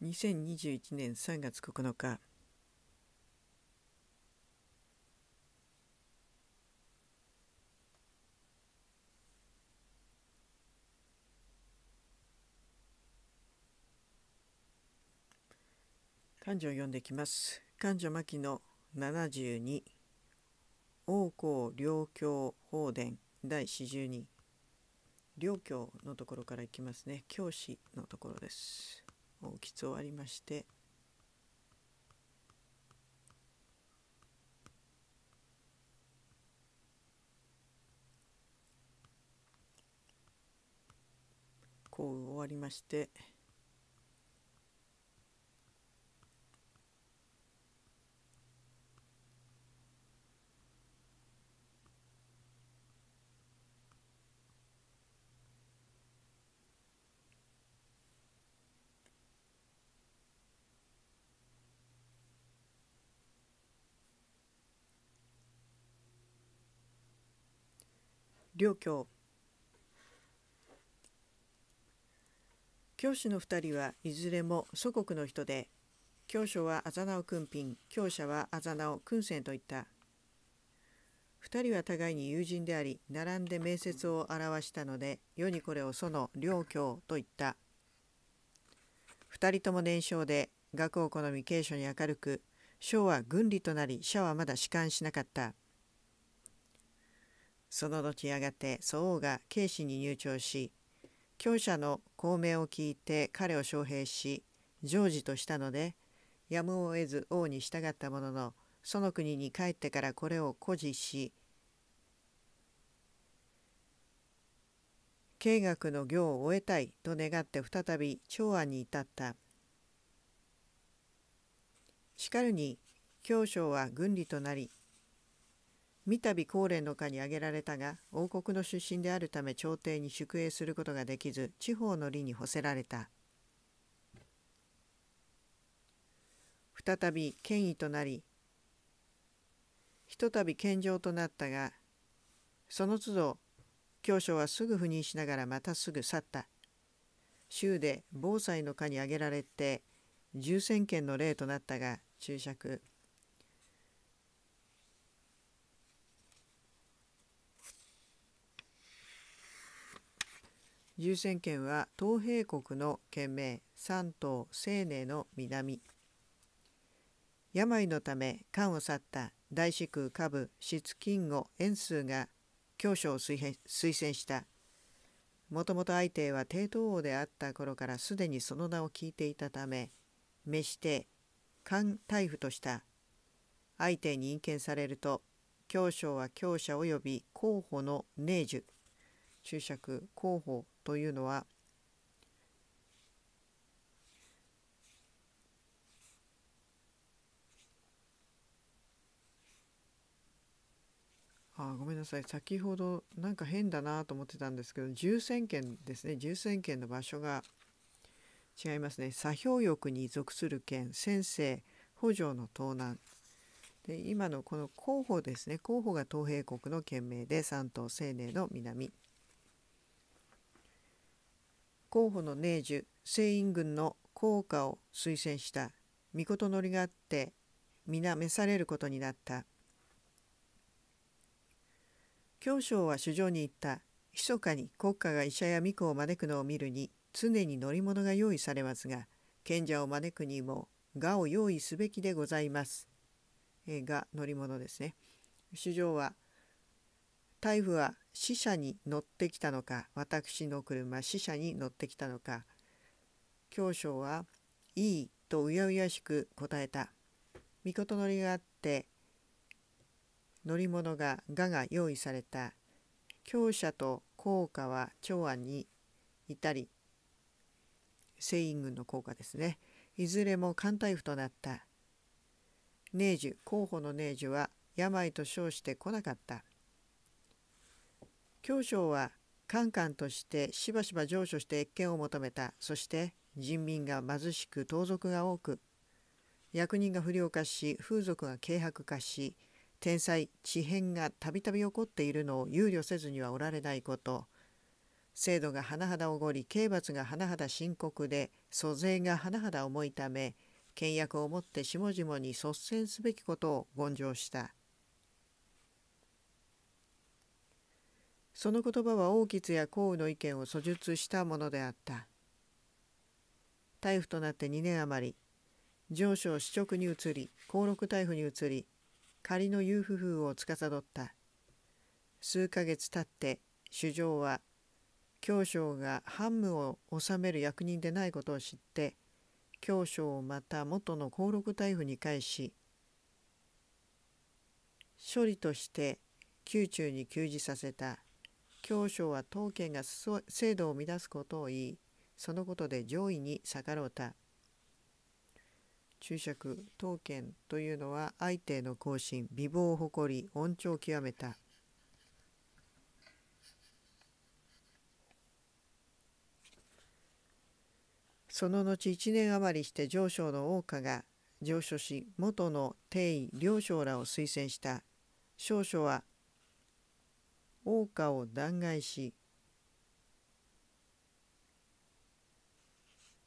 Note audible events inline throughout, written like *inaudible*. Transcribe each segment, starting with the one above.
2021年3月9日漢字を読んできます。漢字牧の72王公両教法伝第四十二。両教のところからいきますね。教師のところです。大きつ終わりましてこう終わりまして両教。教師の2人はいずれも祖国の人で教書はあざなお君品教者はあざなお君仙といった。2人は互いに友人であり並んで面接を表したので世にこれをその両教といった。2人とも年少で学を好み継書に明るく章は軍理となり社はまだ仕官しなかった。その後やがて祖王が警視に入庁し教者の孔明を聞いて彼を招聘し常時としたのでやむを得ず王に従ったもののその国に帰ってからこれを誇示し経学の行を終えたいと願って再び長安に至った。しかるに教章は軍理となり三度高蓮の下に挙げられたが王国の出身であるため朝廷に宿営することができず地方の利に干せられた。再び権威となりひとたび献上となったがその都度教書はすぐ赴任しながらまたすぐ去った。州で防災の下に挙げられて重戦権の例となったが注釈。重戦権は東平国の県名山東西寧の南。病のため官を去った大四空下部失金吾円数が教書を推薦した。もともと相手は帝東王であった頃からすでにその名を聞いていたため召して官大夫とした。相手に隠見されると教書は教者及び候補の寧樹注釈候補というのはあごめんなさい。先ほどなんか変だなと思ってたんですけど重戦権ですね。重戦権の場所が違いますね。左兵翼に属する県。先生補助の東南。で今のこの候補ですね。候補が東平国の県名で山東西寧の南。候補の寧樹西院軍の効果を推薦した御事乗りがあって皆召されることになった教章は主上に言った密かに国家が医者や巫女を招くのを見るに常に乗り物が用意されますが賢者を招くにも我を用意すべきでございます。えが乗り物ですね。主上は台風は死者に乗ってきたのか私の車死者に乗ってきたのか教章はいいとうやうやしく答えた。御事乗りがあって乗り物ががが用意された。強者と効果は長安に至り西院軍の効果ですね。いずれも艦隊府となった。寧樹候補の寧樹は病と称してこなかった。教章はカンカンとしてしばしば上書して越権を求めた。そして人民が貧しく盗賊が多く役人が不良化し風俗が軽薄化し天災地変がたびたび起こっているのを憂慮せずにはおられないこと。制度が甚だおごり刑罰が甚だ深刻で租税が甚だ重いため倹約をもって下々に率先すべきことを言上した。その言葉は王吉や項羽の意見を訴述したものであった。大夫となって2年余り上昇司直に移り高禄大夫に移り仮の遊夫風を司った。数ヶ月経って主上は教将が藩務を治める役人でないことを知って教将をまた元の高禄大夫に返し処理として宮中に給仕させた。教将は当家が制度を乱すことを言いそのことで上位に逆ろうた。注釈当権というのは相手の行進美貌を誇り恩寵を極めた。その後1年余りして上昇の王家が上書し元の帝位両将らを推薦した。少々は王家を弾劾し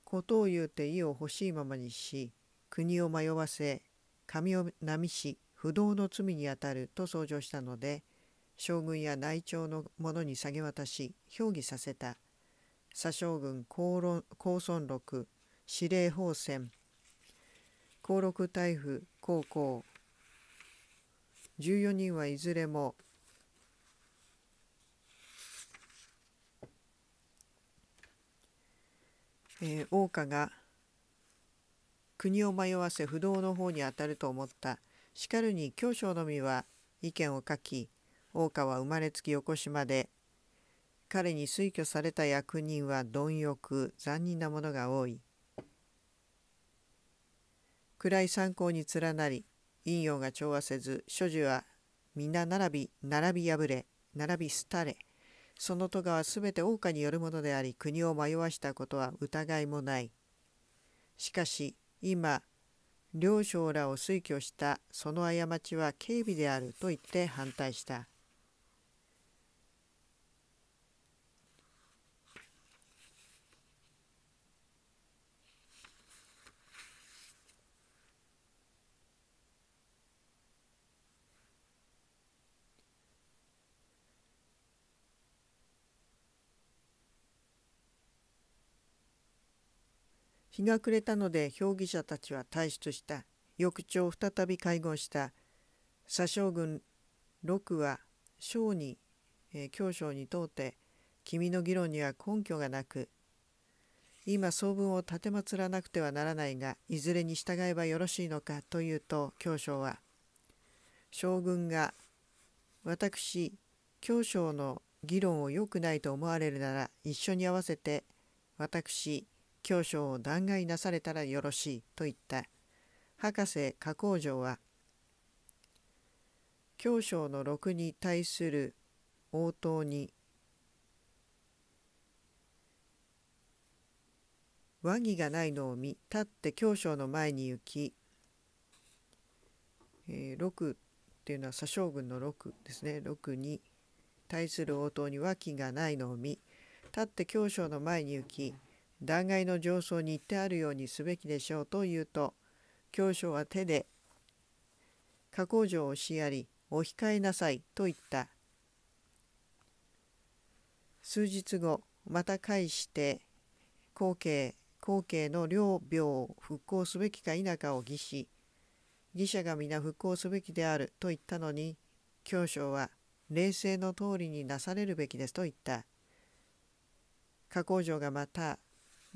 ことを言うて意を欲しいままにし国を迷わせ神を波し不動の罪にあたると奏上したので将軍や内調の者に下げ渡し評議させた。左将軍高孫録司令法選高禄大夫高校14人はいずれもえー、王家が国を迷わせ不動の方に当たると思った。しかるに教将のみは意見を書き王家は生まれつき横島で彼に推挙された役人は貪欲残忍なものが多い。暗い参考に連なり陰陽が調和せず諸樹は皆並び並び破れ並び廃れ。その戸川すべて王家によるものであり国を迷わしたことは疑いもない。しかし今両将らを推挙したその過ちは軽微であると言って反対した。日が暮れたので評議者たちは退出した。翌朝再び会合した。左将軍六は将に、えー、教将に問うて君の議論には根拠がなく今総文を立てまつらなくてはならないがいずれに従えばよろしいのかというと教将は将軍が私教将の議論を良くないと思われるなら一緒に合わせて私教書を弾劾なされたらよろしいと言った。博士加工城は教書の禄に対する応答に和議がないのを見立って教書の前に行き、えー、六っていうのは左将軍の六ですね。六に対する応答に和議がないのを見立って教書の前に行き断崖の上層に行ってあるようにすべきでしょうと言うと教書は手で加工場をしやりお控えなさいと言った。数日後また返して後継後継の両病を復興すべきか否かを議し義者が皆復興すべきであると言ったのに教書は冷静の通りになされるべきですと言った。加工場がまた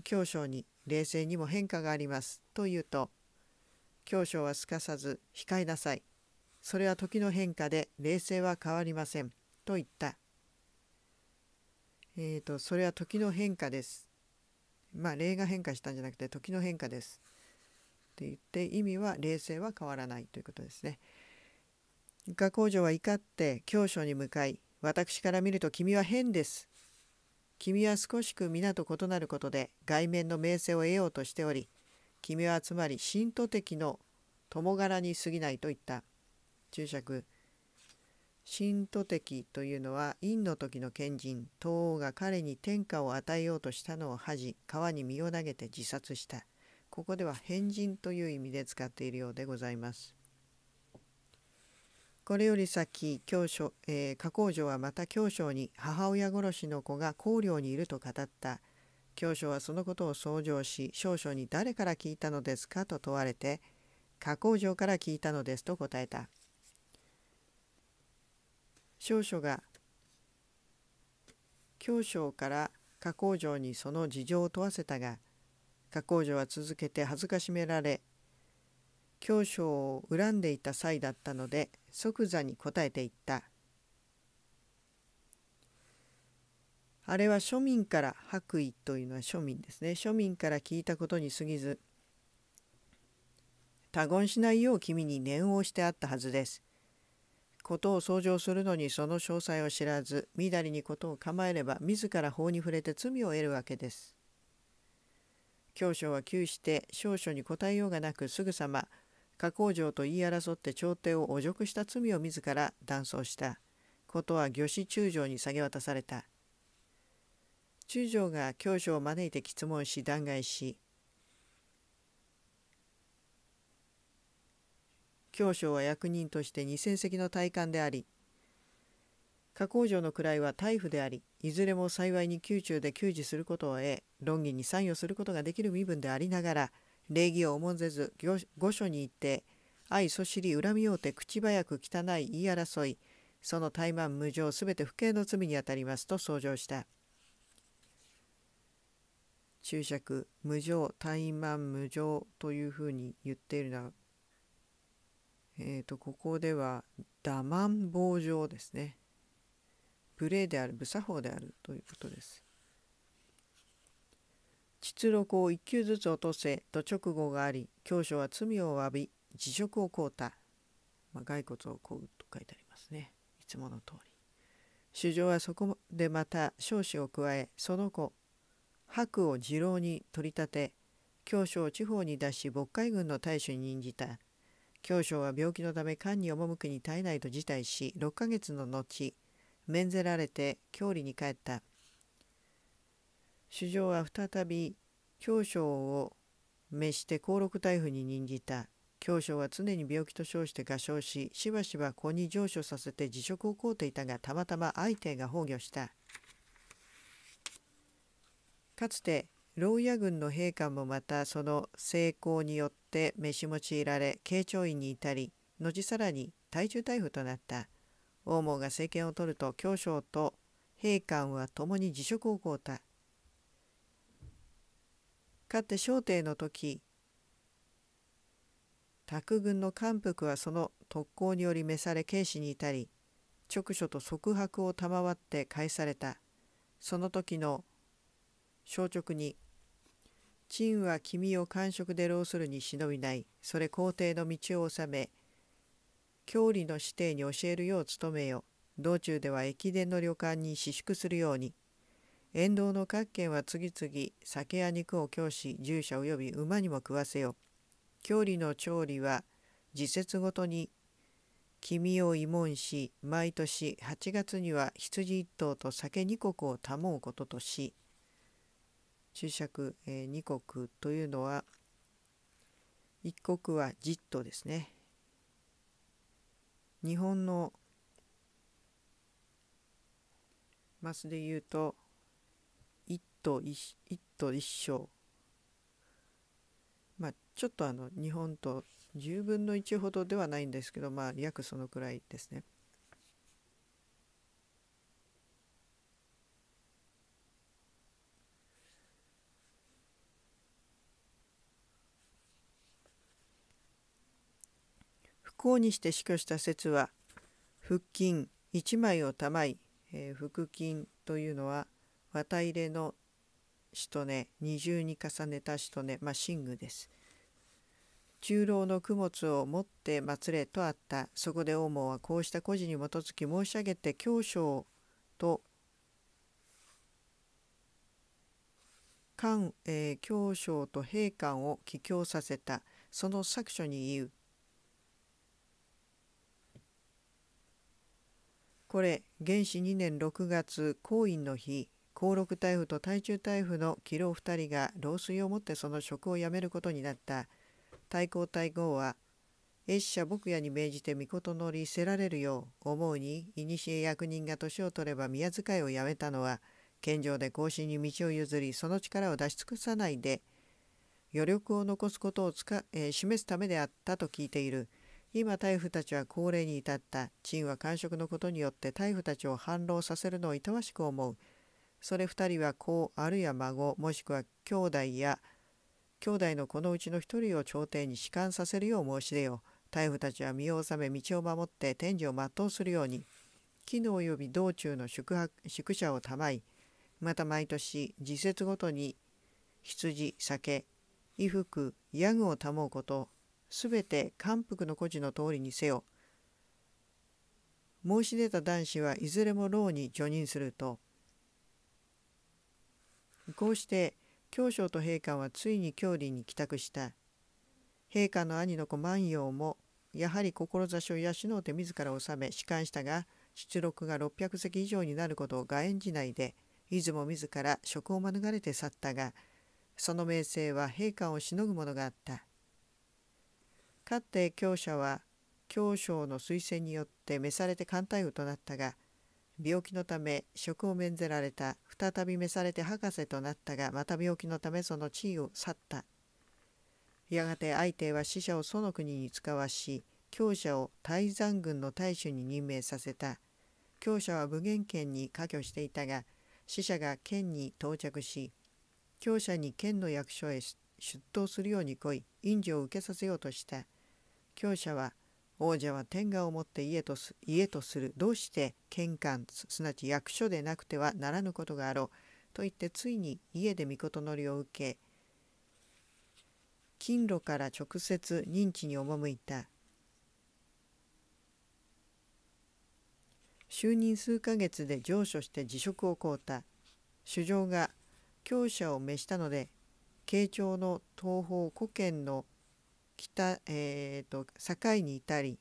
教章に冷静にも変化がありますと言うと教章はすかさず控えなさい。それは時の変化で冷静は変わりませんと言った。えーとそれは時の変化です。まあ例が変化したんじゃなくて時の変化ですって言って意味は冷静は変わらないということですね。画工場は怒って教書に向かい私から見ると君は変です君は少しく皆と異なることで外面の名声を得ようとしており君はつまり神道的の共柄に過ぎないと言った。注釈。神都敵というのは陰の時の賢人東王が彼に天下を与えようとしたのを恥じ川に身を投げて自殺した。ここでは変人という意味で使っているようでございます。これより先教書、えー、加工女はまた教書に母親殺しの子が公領にいると語った。教書はそのことを想像し少々に誰から聞いたのですかと問われて加工場から聞いたのですと答えた。少書が教書から加工場にその事情を問わせたが加工女は続けて恥ずかしめられ教書を恨んでいた際だったので即座に答えていった。あれは庶民から白衣というのは庶民ですね。庶民から聞いたことに過ぎず他言しないよう君に念をしてあったはずです。ことを相乗するのにその詳細を知らずみだりにことを構えれば自ら法に触れて罪を得るわけです。教書は窮して少々に答えようがなくすぐさま加工場と言い争って朝廷を汚辱した罪を自ら断送した。ことは御子中将に下げ渡された。中将が教書を招いて質問し弾劾し教書は役人として二千隻の大官であり加工場の位は大夫でありいずれも幸いに宮中で給仕することを得論議に参与することができる身分でありながら礼儀を重んぜず御所に行って愛そしり恨みようて口早く汚い言い争いその怠慢無常すべて不敬の罪にあたりますと奏上した注釈無常怠慢無常というふうに言っているのはえ、ー、とここでは打慢棒状ですね無礼である無作法であるということです。出力を一級ずつ落とせと直後があり教書は罪を詫び辞職を請うた、まあ、骸骨を請うと書いてありますね。いつもの通り。主上はそこでまた少子を加えその子白を次郎に取り立て教書を地方に出し渤海軍の大使に任じた。教書は病気のため官に赴くに耐えないと辞退し6ヶ月の後免ぜられて郷里に帰った。主上は再び教章を召して登録大夫に任じた。教章は常に病気と称して画唱ししばしば子に上書させて辞職を請うていたがたまたま相手が崩御した。かつて牢屋軍の兵官もまたその成功によって召し用いられ慶長院に至り後さらに大衆大夫となった。王毛が政権を取ると教将と兵官は共に辞職を請うた。かって小帝の時卓軍の官服はその特攻により召され警視に至り直所と側白を賜って返された。その時の消直に「陳は君を官職で労するに忍びない。それ皇帝の道を治め郷里の指定に教えるよう努めよ。道中では駅伝の旅館に私宿するように。沿道の各県は次々酒や肉を供し従者及び馬にも食わせよ郷里の調理は時節ごとに黄身を慰問し毎年8月には羊一頭と酒二国を保うこととし注釈、えー、二国というのは一国は実頭ですね。日本のマスで言うと一都一一都一章まあちょっとあの日本と10分の1ほどではないんですけどまあ約そのくらいですね。こうにして死去した説は腹筋一枚をたまい、えー、腹筋というのは綿入れのしとね二重に重ねたしとねまあ寝具です。中老の供物を持って祭れとあった。そこで王毛はこうした故事に基づき申し上げて教章と官、えー、教章と兵官を帰郷させた。その作書に言う。これ原始2年6月公院の日。高禄大夫と大中大夫の帰老2人が老衰をもってその職を辞めることになった。太閤太后は越者牧野に命じて御事のりせられるよう思うに古役人が年を取れば宮遣いをやめたのは献上で後進に道を譲りその力を出し尽くさないで余力を残すことをつか、えー、示すためであったと聞いている。今大夫たちは高齢に至った。陳は官職のことによって大夫たちを反論させるのをいたわしく思う。それ二人は子あるいは孫もしくは兄弟や兄弟のこのうちの一人を朝廷に仕官させるよう申し出よ大夫たちは身を治め道を守って天寿を全うするように。木の及び道中の宿泊宿舎をたまいまた毎年時節ごとに羊酒衣服ヤグを保うことすべて官服の故事の通りにせよ。申し出た男子はいずれも牢に叙任するとこうして教将と陛下はついに郷里に帰宅した陛下の兄の子万葉もやはり志を養うて自ら治め仕官したが出力が600隻以上になることを外縁時内で出雲自ら職を免れて去ったがその名声は陛下をしのぐものがあった。かって教者は教将の推薦によって召されて艦隊夫となったが病気のため職を免ぜられた。再び召されて博士となったがまた病気のためその地位を去った。やがて相手は死者をその国に使わし強者を泰山軍の大衆に任命させた。強者は武元県に下居していたが死者が県に到着し強者に県の役所へ出頭するように来い。院事を受けさせようとした。強者は王者は天下をもって家とす家とする。どうして県官すなわち役所でなくてはならぬことがあろう。と言ってついに家で御事のりを受け金炉から直接認知に赴いた。就任数ヶ月で上書して辞職を請うた。主上が強者を召したので慶長の東方古県の北、えーと、境に至り。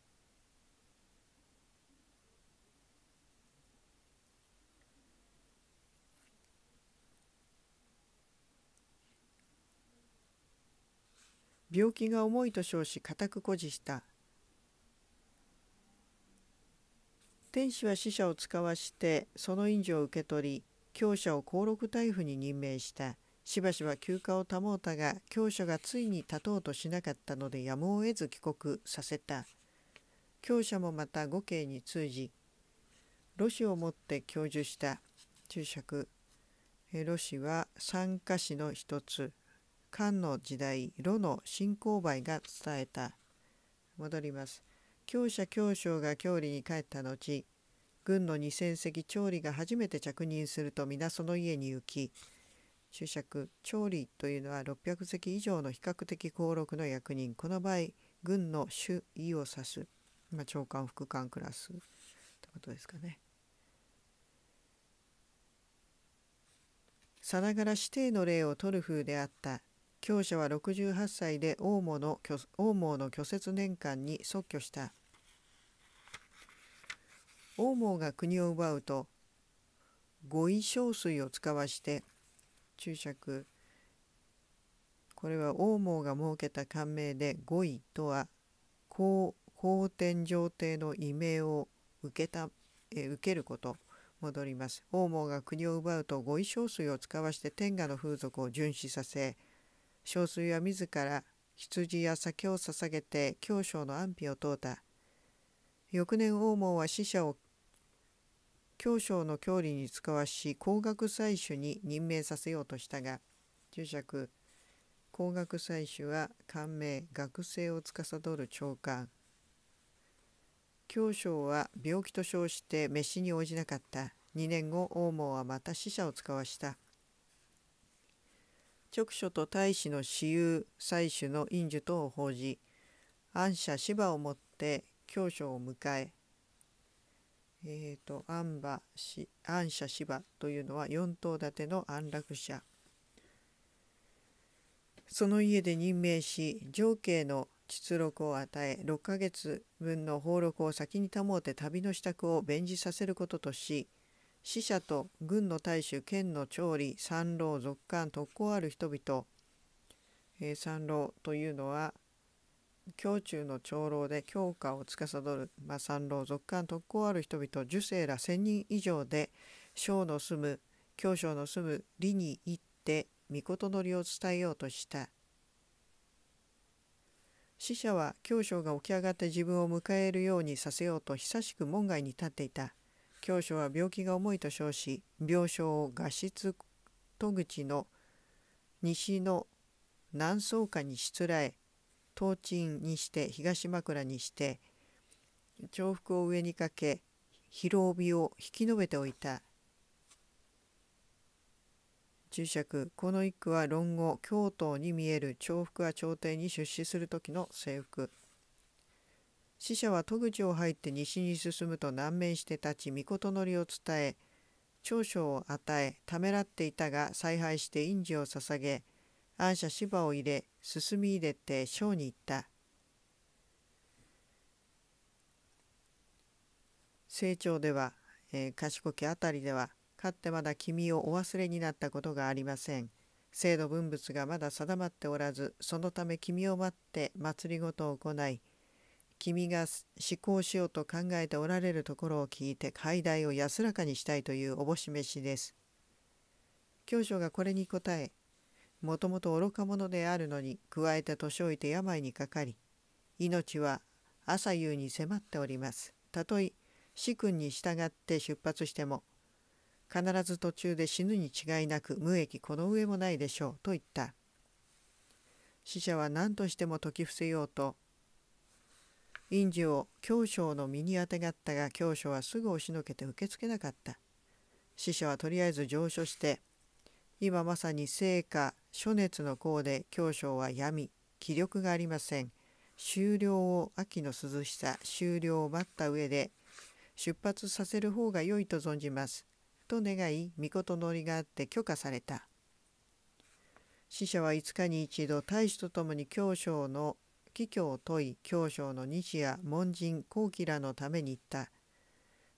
病気が重いと称し固く誇示した。天使は死者を使わしてその印を受け取り強者を高禄大夫に任命した。しばしば休暇を保うたが強者がついに立とうとしなかったのでやむを得ず帰国させた。強者もまた五慶に通じロシをもって教授した。注釈。ロシは三歌詞の一つ。漢の時代炉の新勾配が伝えた。戻ります。強者強将が郷里に帰った後軍の二千隻調理が初めて着任すると皆その家に行き注釈調理というのは600隻以上の比較的高禄の役人この場合軍の主位を指す、まあ、長官副官クラスってことですかね。さながら指定の例を取る風であった教者は68歳で王毛の王毛の虚説年間に即居した王毛が国を奪うと五位小水を使わして注釈。これは王毛が設けた官名で五位とは公公天上帝の異名を受けたえ受けること。戻ります。王毛が国を奪うと五位小水を使わして天下の風俗を巡視させ小水は自ら羊や酒を捧げて教将の安否を問うた。翌年王毛は死者を教将の郷里に使わし工学採取に任命させようとしたが注釈工学採取は官名学生を司る長官。教将は病気と称して召しに応じなかった。2年後王毛はまた死者を使わした。直書と大使の私有採取の印樹等を報じ安社芝をもって教書を迎ええーと、安馬安社芝というのは4棟建ての安楽社。その家で任命し上慶の出録を与え6ヶ月分の俸禄を先に保て旅の支度を弁じさせることとし死者と軍の大衆県の調理参籠属官特攻ある人々、えー、参籠というのは胸中の長老で強化を司る、まあ、参籠属官特攻ある人々受精ら1,000人以上で将の住む教将の住む利に行って御事のりを伝えようとした。死者は教将が起き上がって自分を迎えるようにさせようと久しく門外に立っていた。教将は病気が重いと称し病床を画室戸口の西の南宋下にしつらえ東鎮にして東枕にして重複を上にかけ広帯を引き延べておいた。注釈この一句は論語京都に見える重複は朝廷に出資する時の制服。死者は戸口を入って西に進むと南面して立ち御事のりを伝え長所を与えためらっていたが采配して印字を捧げ暗射芝を入れ進み入れて章に行った成長では、えー、賢きあたりではかってまだ君をお忘れになったことがありません制度分物がまだ定まっておらずそのため君を待って祭りごとを行い君が思考しようと考えておられるところを聞いて解題を安らかにしたいというおぼし飯です。教書がこれに答えもともと愚か者であるのに加えて年老いて病にかかり命は朝夕に迫っております。たとえ主君に従って出発しても必ず途中で死ぬに違いなく無益この上もないでしょうと言った。死者は何としても説き伏せようと印字を教将の身にあてがったが教将はすぐ押しのけて受け付けなかった。死者はとりあえず上書して今まさに聖火暑熱の功で教章は闇気力がありません。終了を秋の涼しさ終了を待った上で出発させる方が良いと存じます。と願い御事のりがあって許可された。死者は5日に一度大使と共に教章の帰居を問い教章の日夜門人後期らのために言った。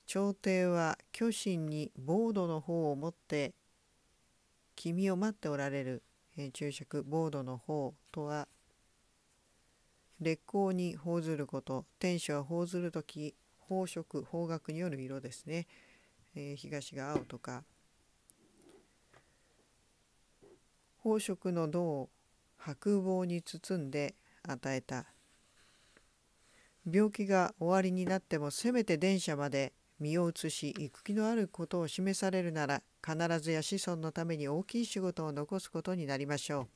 朝廷は巨神にボードの方を持って君を待っておられる、えー、注釈ボードの方とは烈光に報ずること。天使は報ずる時宝色方角による色ですね、えー、東が青とか。宝色の銅を白棒に包んで与えた。病気が終わりになってもせめて電車まで身を移し行く気のあることを示されるなら必ずや子孫のために大きい仕事を残すことになりましょう。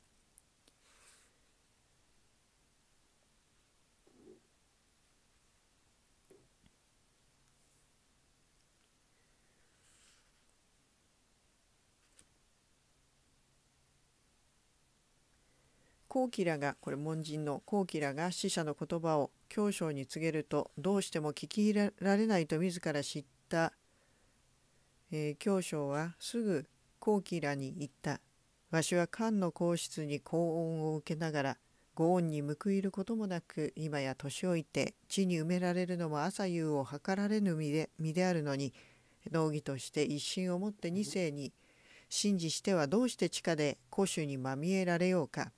高貴らがこれ門人の高貴らが死者の言葉を教章に告げるとどうしても聞き入れられないと自ら知ったえー、教章はすぐ後期らに言った。わしは漢の皇室に高音を受けながら、ご恩に報いることもなく、今や年老いて地に埋められるのも朝夕を図られぬ身で身であるのに、道義として一心をもって二世に信じしてはどうして地下で古種にまみえられようか。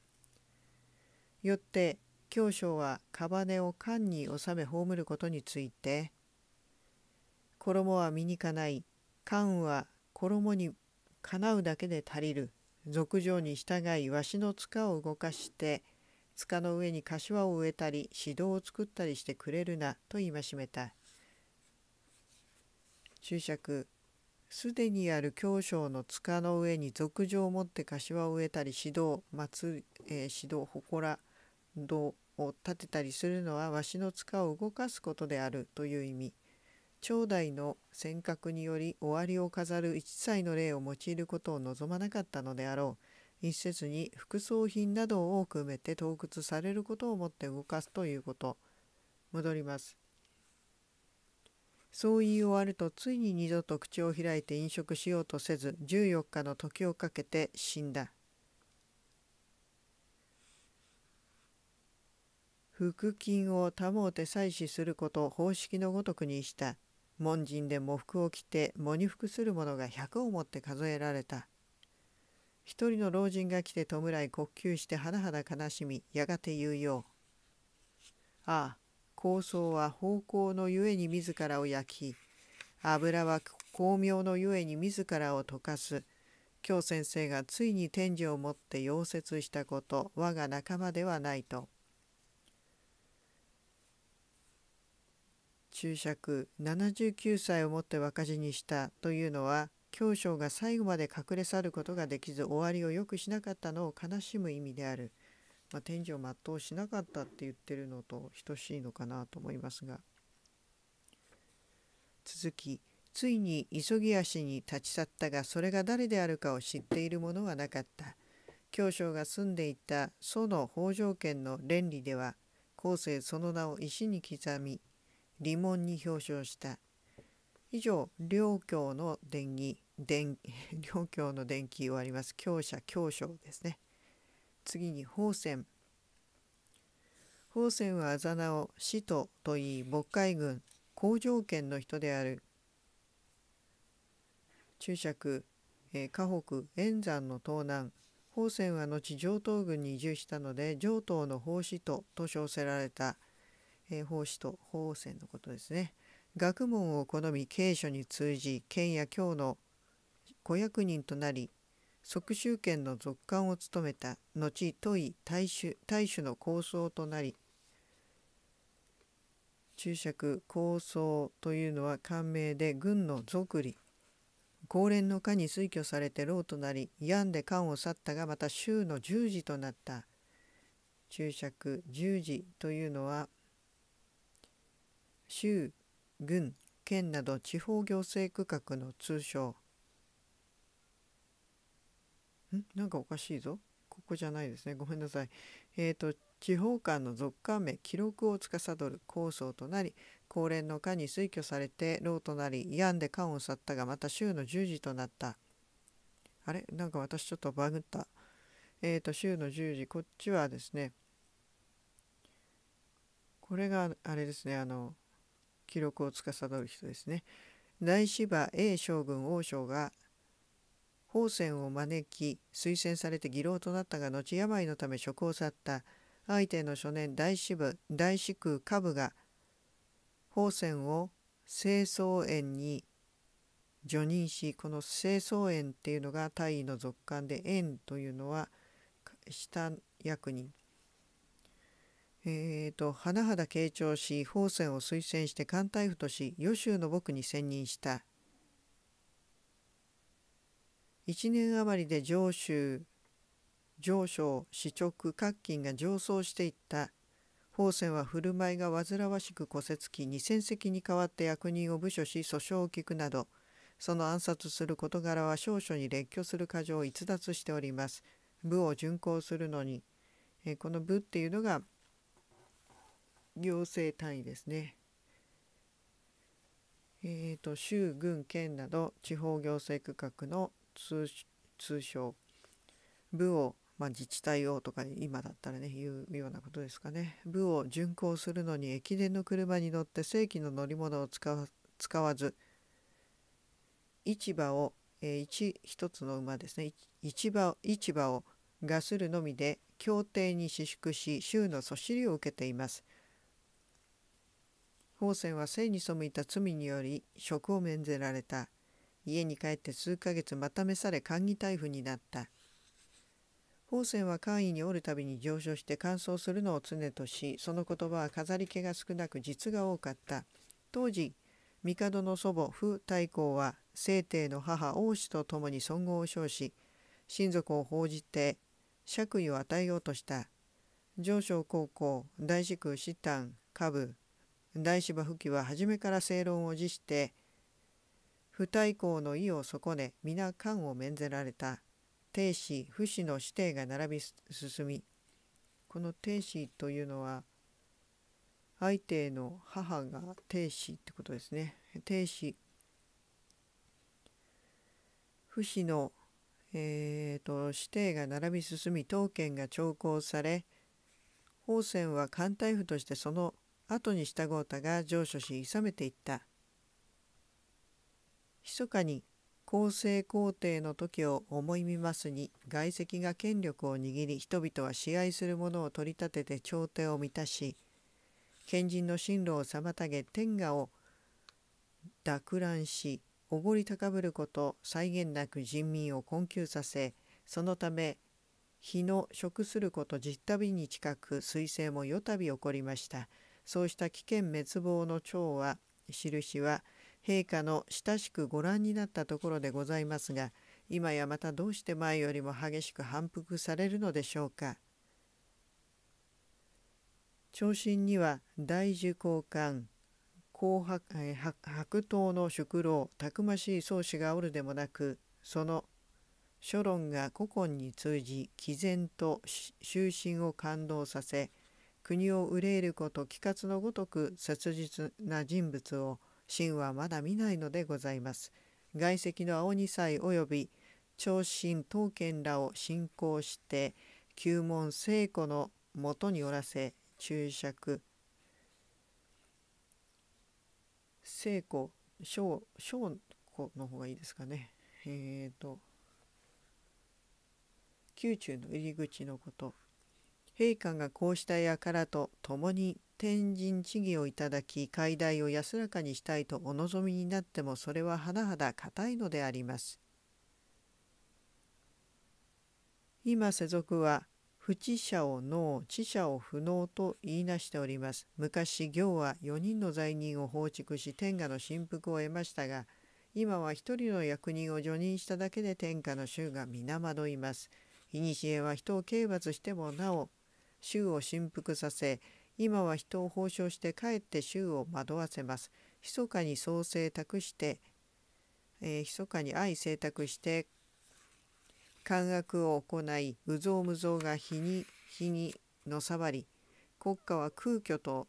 よって教章は屍を漢に収め葬ることについて衣は身にかない漢は衣にかなうだけで足りる。俗情に従いわしの塚を動かして塚の上に柏を植えたり指導を作ったりしてくれるなと戒めた。注釈すでにある教章の塚の上に俗情を持って柏を植えたり指導祭、えー、指導祠堂を建てたりするのはわしの塚を動かすことであるという意味。長代の尖閣により終わりを飾る一切の例を用いることを望まなかったのであろう。一説に副葬品などを多く埋めて盗掘されることをもって動かすということ。戻ります。そう言い終わるとついに二度と口を開いて飲食しようとせず14日の時をかけて死んだ。腹筋を保て祭祀すること方式のごとくにした。門人で喪服を着て喪に服する者が百をもって数えられた。一人の老人が来て弔い呼吸して甚だ悲しみやがて言うよう。ああ高僧は方向のゆえに自らを焼き油は巧妙のゆえに自らを溶かす。京先生がついに天寿をもって溶接したこと我が仲間ではないと。注釈79歳をもって若死にしたというのは教章が最後まで隠れ去ることができず終わりを良くしなかったのを悲しむ意味である、まあ、天寿を全うしなかったって言ってるのと等しいのかなと思いますが。続きついに急ぎ足に立ち去ったがそれが誰であるかを知っている者はなかった教章が住んでいた祖の北条家の連理では後世その名を石に刻み疑問に表彰した。以上両教の伝義伝 *laughs* 両教の伝記終わります。教者教章ですね。次に法泉。法泉はあざ名を使徒といい渤海軍工場圏の人である。注釈、えー、河北円山の東南法泉は後上東軍に移住したので上東の法師とと称せられた、えー、法師と法泉のことですね。学問を好み経書に通じ県や京の子役人となり即宗権の続官を務めた後都尉大主大主の構想となり注釈構想というのは官名で軍の属理高連の下に推挙されて牢となり病んで官を去ったがまた州の十字となった注釈十字というのは州郡県など地方行政区画の通称。ん？なんかおかしいぞ。ここじゃないですね。ごめんなさい。えっ、ー、と地方間の属間名記録を司る構想となり高齢の下に推挙されて牢となり病んで官を去ったがまた州の十字となった。あれ？なんか私ちょっとバグった。えっ、ー、と州の十字こっちはですね。これがあれですね。あの記録を司る人ですね。大芝 A 将軍王将が宝泉を招き推薦されて義老となったが後病のため職を去った相手の初年大支部大支空下部が宝泉を清掃園に叙任しこの清掃園っていうのが大尉の属官で園というのは下役人えーと、甚だ傾聴し宝泉を推薦して艦隊府とし余州の僕に選任した一年余りで上州上昇市直各金が上層していった宝泉は振る舞いが煩わしくこせつき二千隻に代わって役人を部署し訴訟を聞くなどその暗殺する事柄は少々に列挙する過剰を逸脱しております。部を巡行するのに、えこの部っていうのが行政単位ですね。えーと、州郡県など地方行政区画の通称部を、まあ、自治体をとか今だったらね言うようなことですかね部を巡行するのに駅伝の車に乗って正規の乗り物を使使わず市場を、えー、一一つの馬ですね市場市場をがするのみで協定に私縮し州のそしりを受けています。宝泉は性に背いた罪により職を免ぜられた。家に帰って数ヶ月また召され肝気大夫になった。宝泉は官位におるたびに上昇して乾燥するのを常とし、その言葉は飾り気が少なく実が多かった。当時、帝の祖母、父太后は、聖帝の母、王子と共に尊号を称し、親族を報じて爵位を与えようとした。上昇高校、大司空師丹、下部、大芝吹は初めから正論を辞して不太公の意を損ね皆官を免ぜられた。定子不死の指定が並び進みこの定子というのは相手の母が定子ってことですね。定子不死の、えーと、指定が並び進み刀剣が徴工され宝泉は艦隊夫としてその後に従うたが上書し諌めていった。密かに公正皇帝の時を思い見ますに外籍が権力を握り人々は支配する者を取り立てて朝廷を満たし賢人の進路を妨げ天下を奪乱しおごり高ぶること際限なく人民を困窮させそのため日の食すること実旅に近く彗星も夜旅起こりましたそうした危険滅亡の長は印は陛下の親しくご覧になったところでございますが今やまたどうして前よりも激しく反復されるのでしょうか。長身には大樹交換紅白白桃の宿老たくましい宗師がおるでもなくその書論が古今に通じ毅然と終身を感動させ国を憂えること帰活のごとく切実な人物を真はまだ見ないのでございます。外籍の青二歳及び長身刀剣らを信仰して旧門聖子のもとにおらせ注釈。聖子小小子の方がいいですかね。えっ、ー、と宮中の入り口のこと。陛下がこうした輩と共に天神地義をいただき階代を安らかにしたいとお望みになってもそれは甚だ固いのであります。今世俗は不知者を能知者を不能と言いなしております。昔行は4人の罪人を放逐し天下の神服を得ましたが今は一人の役人を除任しただけで天下の衆が皆惑います。古は人を刑罰してもなお衆を振幅させ今は人を報奨してかえって衆を惑わせます。密かに創生託して、えー、密かに愛請託して感学を行い無造無造が日に日にのさばり国家は空虚と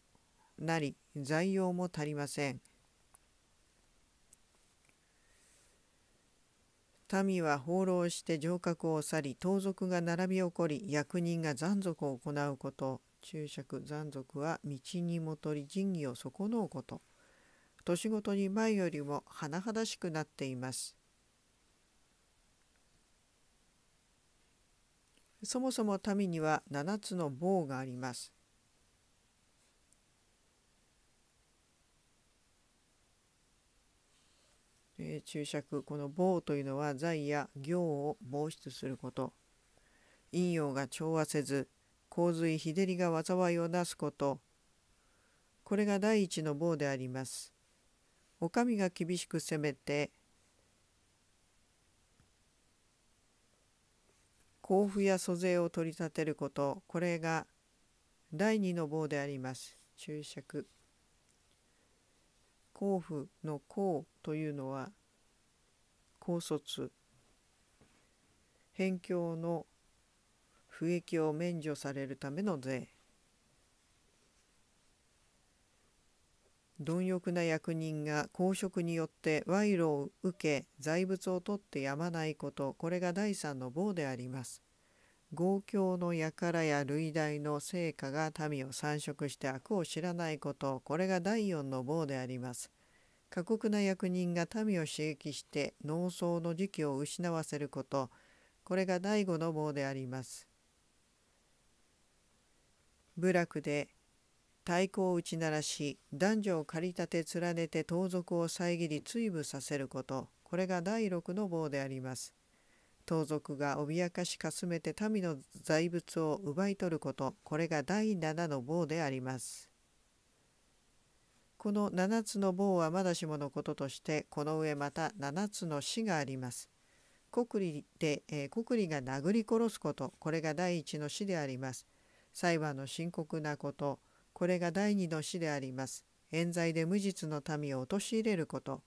なり財用も足りません。民は放浪して城郭を去り盗賊が並び起こり役人が残賊を行うこと。注釈残賊は道にもとり仁義を損のうこと。年ごとに前よりも甚だしくなっています。そもそも民には7つの棒があります。えー、注釈この棒というのは財や行を防出すること陰陽が調和せず洪水日照りが災いをなすことこれが第一の棒であります。お上が厳しく攻めて甲府や租税を取り立てることこれが第二の棒であります。注釈甲府の甲というのは高卒辺境の不益を免除されるための税貪欲な役人が公職によって賄賂を受け財物を取ってやまないことこれが第三の棒であります。豪強の輩や類大の成果が民を参食して悪を知らないことこれが第四の棒であります。過酷な役人が民を刺激して農村の時期を失わせることこれが第五の棒であります。部落で太鼓を打ち鳴らし男女を駆り立て連ねて盗賊を遮り追捕させることこれが第六の棒であります。盗賊が脅かしかすめて民の財物を奪い取ることこれが第七の棒であります。この七つの棒はまだしものこととしてこの上また七つの死があります。国利で、えー、国利が殴り殺すことこれが第一の死であります。裁判の深刻なことこれが第二の死であります冤罪で無実の民を陥れること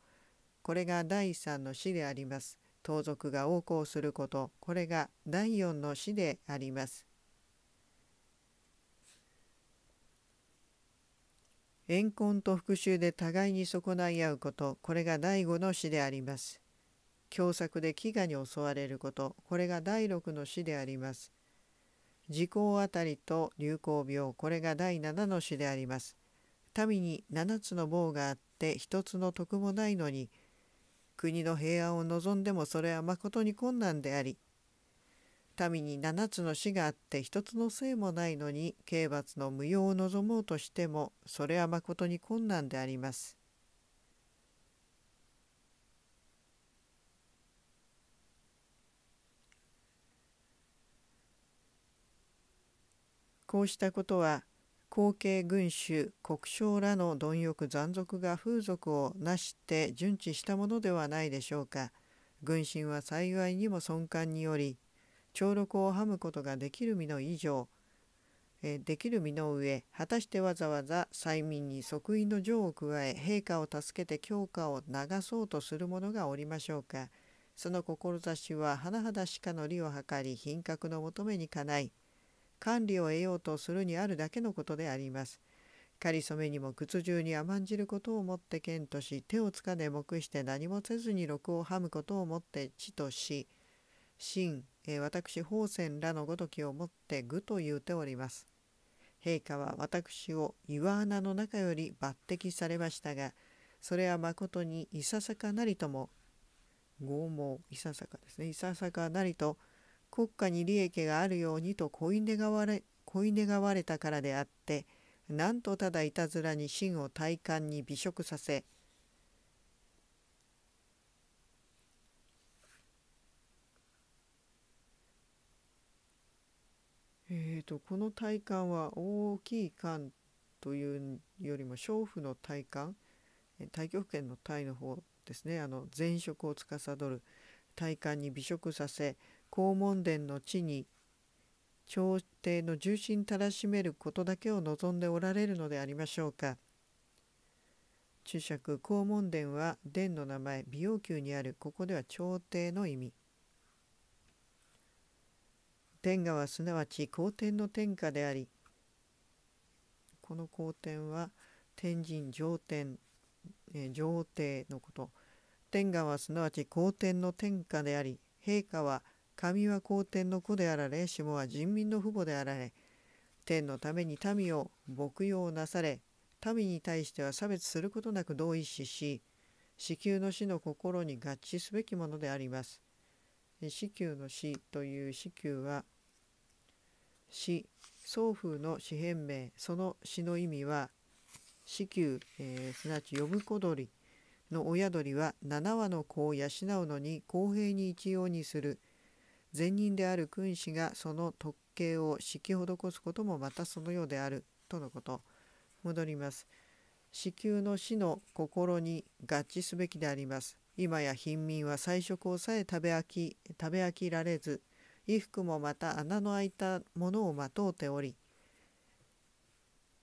これが第三の死であります盗賊が横行すること。これが第四の死であります。怨恨と復讐で互いに損ない合うこと。これが第五の死であります。凶作で飢餓に襲われること。これが第六の死であります。時効あたりと流行病。これが第7の種であります。民に7つの棒があって1つの徳もないのに国の平安を望んでもそれはまことに困難であり民に7つの死があって一つのせいもないのに刑罰の無用を望もうとしてもそれはまことに困難であります。こうしたことは後継群衆国将らの貪欲残賊が風俗をなして順治したものではないでしょうか。軍神は幸いにも尊冠により長禄をはむことができる身の以上、えできる身の上果たしてわざわざ催眠に即位の情を加え陛下を助けて強化を流そうとする者がおりましょうか。その志は甚だしかの利を図り品格の求めにかない管理を得ようとするにあるだけのことであります。かりそめにも屈辱に甘んじることをもって剣とし手をつかね黙して何もせずに禄をはむことをもって地とし真、私宝泉らのごときをもって愚と言うております。陛下は私を岩穴の中より抜擢されましたがそれはまことにいささかなりとも拷問いささかですねいささかなりと国家に利益があるようにと恋願われ恋願われたからであってなんとただいたずらに真を体感に美食させえーと、この体感は大きい感というよりも娼婦の体感太極拳の体の方ですね。あの前職を司る体感に美食させ黄門殿の地に朝廷の重心たらしめることだけを望んでおられるのでありましょうか。注釈黄門殿は殿の名前美容宮にあるここでは朝廷の意味。天下はすなわち皇天の天下でありこの皇天は天神上天、え上帝のこと天下はすなわち皇天の天下であり陛下は神は皇天の子であられ下は人民の父母であられ天のために民を牧養なされ民に対しては差別することなく同意しし子宮の死の心に合致すべきものであります。子宮の死という子宮は死祖父の紙幣名その死の意味は子宮、えー、すなわち呼ぶ子鳥の親鳥は7羽の子を養うのに公平に一様にする善人である君主がその特権を敷き施すこともまたそのようであるとのこと。戻ります。子宮の死の心に合致すべきであります。今や貧民は菜食をさえ食べ飽き食べ飽きられず衣服もまた穴の開いたものをまとうており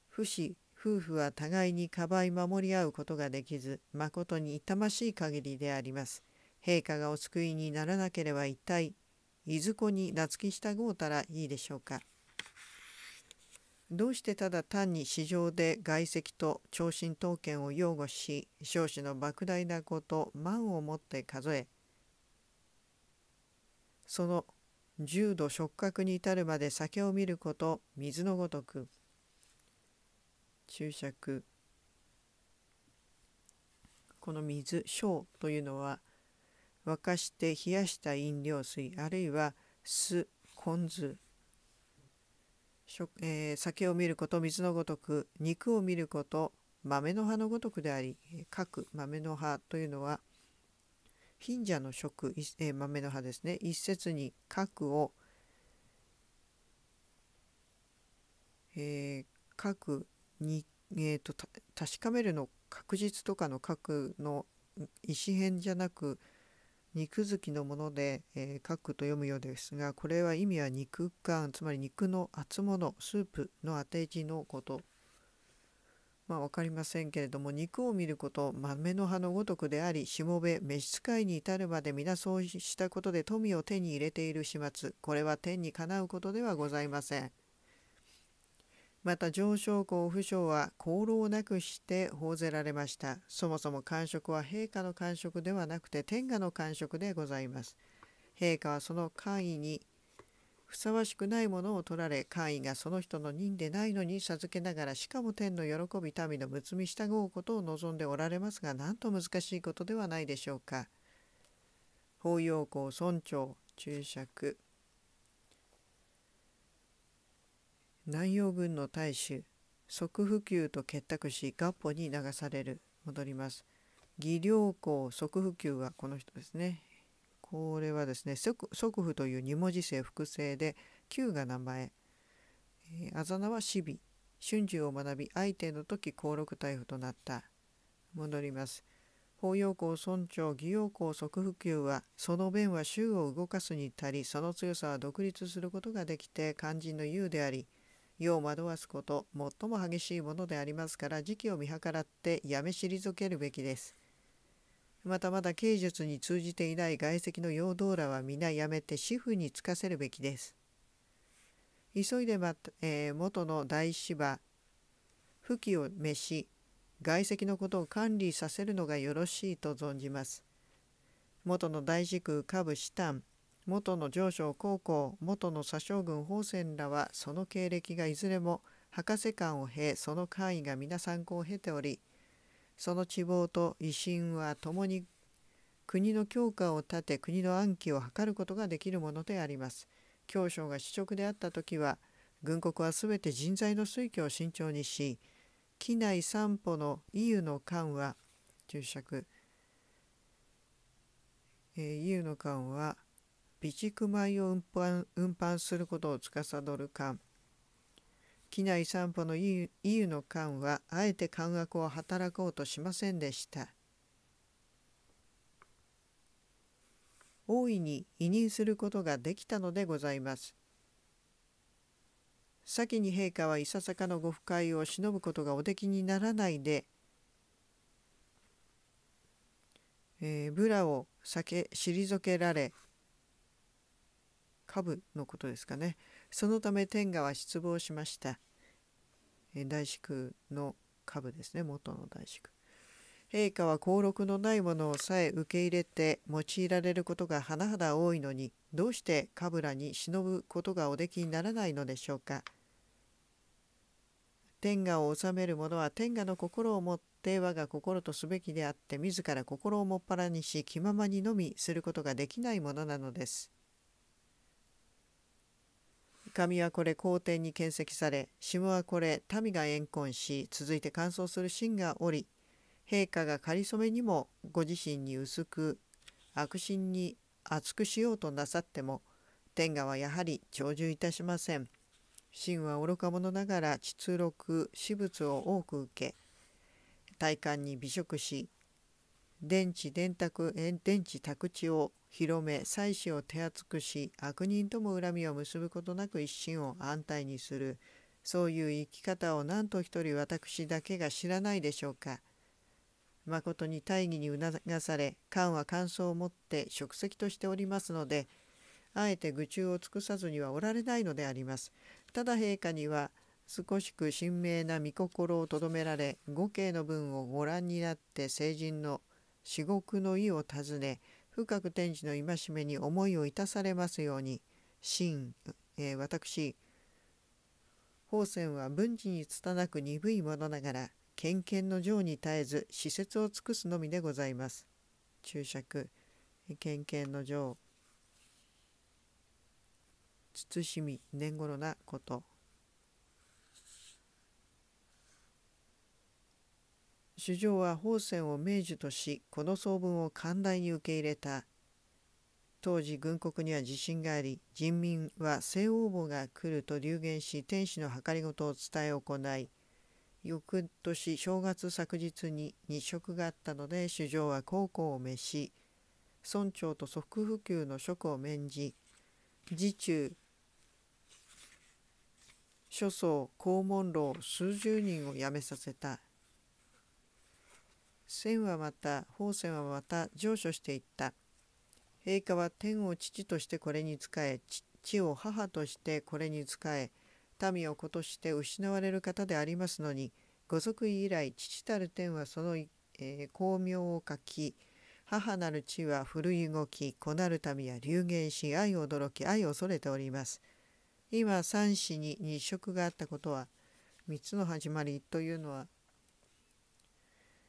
不死夫婦は互いにかばい守り合うことができずまことに痛ましい限りであります。陛下がお救いにならなければ一体いずこに懐き従うたらいいでしょうか。どうしてただ単に市場で外籍と長身刀剣を擁護し少子の莫大なこと万をもって数えその重度触覚に至るまで酒を見ること水のごとく注釈この水小というのは沸かして冷やした飲料水あるいは酢昆酢えー、酒を見ること水のごとく肉を見ること豆の葉のごとくであり各豆の葉というのは貧者の食、えー、豆の葉ですね。一節に核を、えー、核に、えーと、と確かめるの確実とかの核の意思変じゃなく肉付きのもので、えー、書くと読むようですがこれは意味は肉感つまり肉の厚物スープの当て字のことまあ分かりませんけれども肉を見ること豆の葉のごとくでありしもべ召使いに至るまで皆そうしたことで富を手に入れている始末これは天にかなうことではございません。また上昇校不詳は功労なくして報ぜられました。そもそも官職は陛下の官職ではなくて天下の官職でございます。陛下はその官位にふさわしくないものを取られ官位がその人の任でないのに授けながらしかも天の喜び民の睦み従うことを望んでおられますがなんと難しいことではないでしょうか。法要校村長注釈。南洋軍の大衆即普及と結託し合歩に流される。戻ります。義良公即普及はこの人ですね。これはですね即符という二文字姓複製で旧が名前、えー、あざ名は死尾春秋を学び相手の時登録逮捕となった。戻ります。法要公村長義陽公即普及はその弁は州を動かすに足りその強さは独立することができて肝心の優であり世を惑わすこと最も激しいものでありますから時期を見計らってやめ退けるべきです。またまだ芸術に通じていない外籍の陽道らは皆やめて主婦につかせるべきです。急いでま、えー、元の大芝吹きを召し外籍のことを管理させるのがよろしいと存じます。元の大司空下部士丹元の上昇高校元の左将軍宝泉らはその経歴がいずれも博士官を経その官位が皆参考を経ておりその地望と威信は共に国の強化を立て国の暗記を図ることができるものであります。教省が主直であった時は軍国は全て人材の推挙を慎重にし機内三歩の EU の官は注釈、えー、の官は備蓄米を運搬運搬することを司る官機内散歩の EU の官はあえて官学を働こうとしませんでした。大いに委任することができたのでございます。先に陛下はいささかのご不快を忍ぶことがおできにならないで、えー、ブラを避け退けられ株のことですかね。そのため天下は失望しました。大宿の株ですね。元の大宿。陛下は登録のないものをさえ受け入れて用いられることが甚だ多いのにどうしてカラに忍ぶことがおできにならないのでしょうか。天下を治める者は天下の心を持って我が心とすべきであって自ら心をもっぱらにし気ままにのみすることができないものなのです。神はこれ皇帝に献石され下はこれ民が怨恨し続いて乾燥する神がおり陛下が仮初めにもご自身に薄く悪心に厚くしようとなさっても天下はやはり長寿いたしません。神は愚か者ながら秩禄私物を多く受け体幹に美食し電池電卓電池宅地を広め妻子を手厚くし悪人とも恨みを結ぶことなく一心を安泰にするそういう生き方を何と一人私だけが知らないでしょうか。まことに大義に促され官は感想を持って職責としておりますのであえて愚痴を尽くさずにはおられないのであります。ただ陛下には少しく神明な御心をとどめられ五慶の文をご覧になって成人の至極の意を尋ね深く天地の戒めに思いをいたされますように真、えー、私宝泉は文治に拙く鈍いものながら献献の情に絶えず施設を尽くすのみでございます。注釈献献の情慎み年頃なこと主上は宝泉を明治としこの総文を寛大に受け入れた。当時軍国には地震があり人民は西欧母が来ると流言し天使の計りごとを伝え行い翌年正月昨日に日食があったので主上は高校を召し村長と側普及の職を免じ自中諸僧黄門楼数十人を辞めさせた。千はまた宝泉はまた上書していった陛下は天を父としてこれに仕え地を母としてこれに仕え民を子として失われる方でありますのにご即位以来父たる天はその、えー、巧妙を書き母なる地は古い動き子なる民は流言し愛を驚き愛を恐れております。今三子に日食があったことは3つの始まりというのは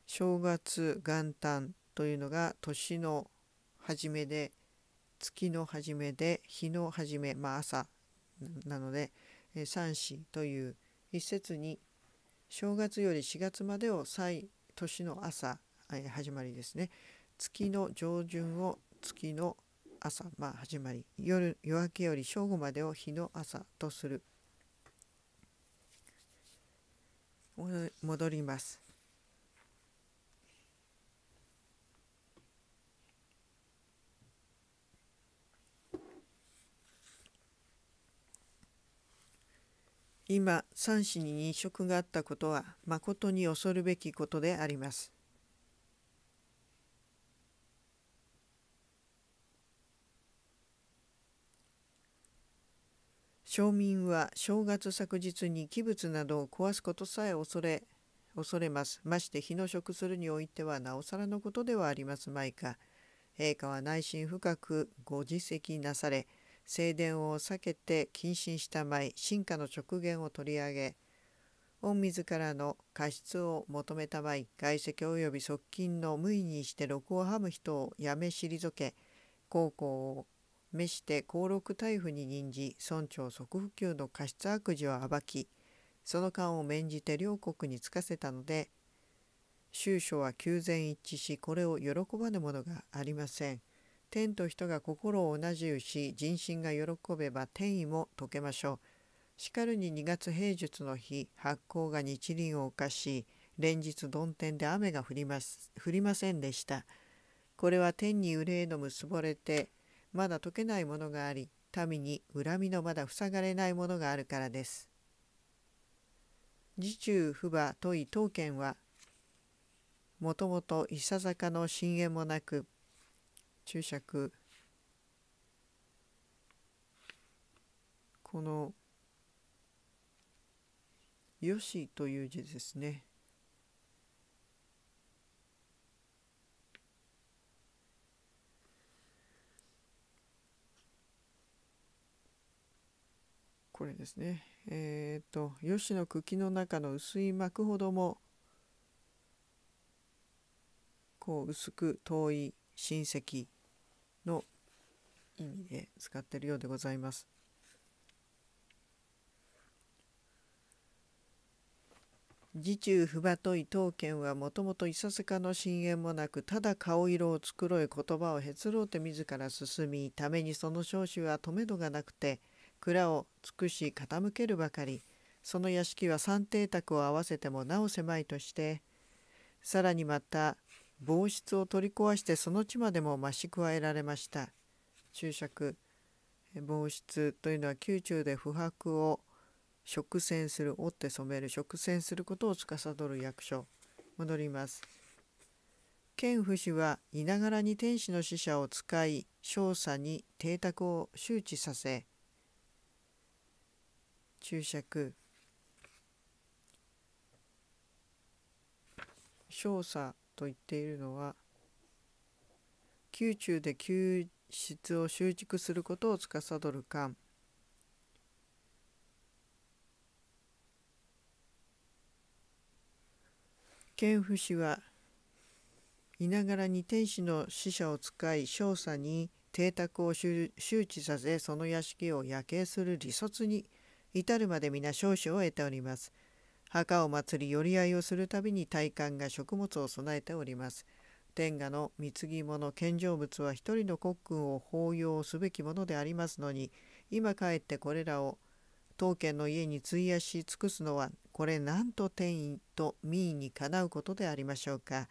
正月元旦というのが年の初めで月の初めで日の初め、まあ、朝なので三子という一節に正月より4月までを歳年の朝始まりですね。月の上旬を月の朝、まあ、始まり。夜夜明けより正午までを日の朝とする。戻ります。今三子に日食があったことはまことに恐るべきことであります。町民は正月昨日に器物などを壊すことさえ恐れ恐れます。まして日の食するにおいてはなおさらのことではありますまいか。陛下は内心深くご自責なされ、正殿を避けて謹慎した舞進化の直言を取り上げ御自らの過失を求めた舞外籍及び側近の無意にして禄をはむ人をやめ退け高校を召して公禄大夫に任じ村長即普及の過失悪事を暴きその間を免じて両国につかせたので宗書は休然一致しこれを喜ばぬものがありません。天と人が心を同じうし人心が喜べば天意も解けましょう。しかるに2月平日の日発行が日輪を犯し連日曇天で雨が降ります降りませんでした。これは天に憂いの結ぼれてまだ解けないものがあり民に恨みのまだ塞がれないものがあるからです。自中不馬とい当県はもともといささかの深淵もなく注釈この「よし」という字ですね。これですね。えっ、ー、と、よしの茎の中の薄い膜ほども、こう薄く遠い親戚の意味で使ってるようでございます。自中不馬と伊藤県はもともといささかの深淵もなくただ顔色を繕い言葉をへつろうて自ら進みためにその少子は止めどがなくて蔵を尽くし傾けるばかりその屋敷は三邸宅を合わせてもなお狭いとしてさらにまた防湿を取り壊してその地までも増し加えられました。注釈。防湿というのは宮中で不白を植染する折って染める植染することを司る役所。戻ります。県府氏はいながらに天使の使者を使い少佐に邸宅を周知させ。注釈。少佐と言っているのは宮中で宮室を習熟することを司る官県府氏はいながらに天使の使者を使い少佐に邸宅を周知させその屋敷を夜景する利卒に至るまで皆少々を得ております。墓を祭り寄り合いをするたびに大官が食物を備えております。天下の貢ぎ物献上物は一人の国君を法要すべきものでありますのに今かえってこれらを当家の家に費やし尽くすのはこれなんと天意と民意にかなうことでありましょうか。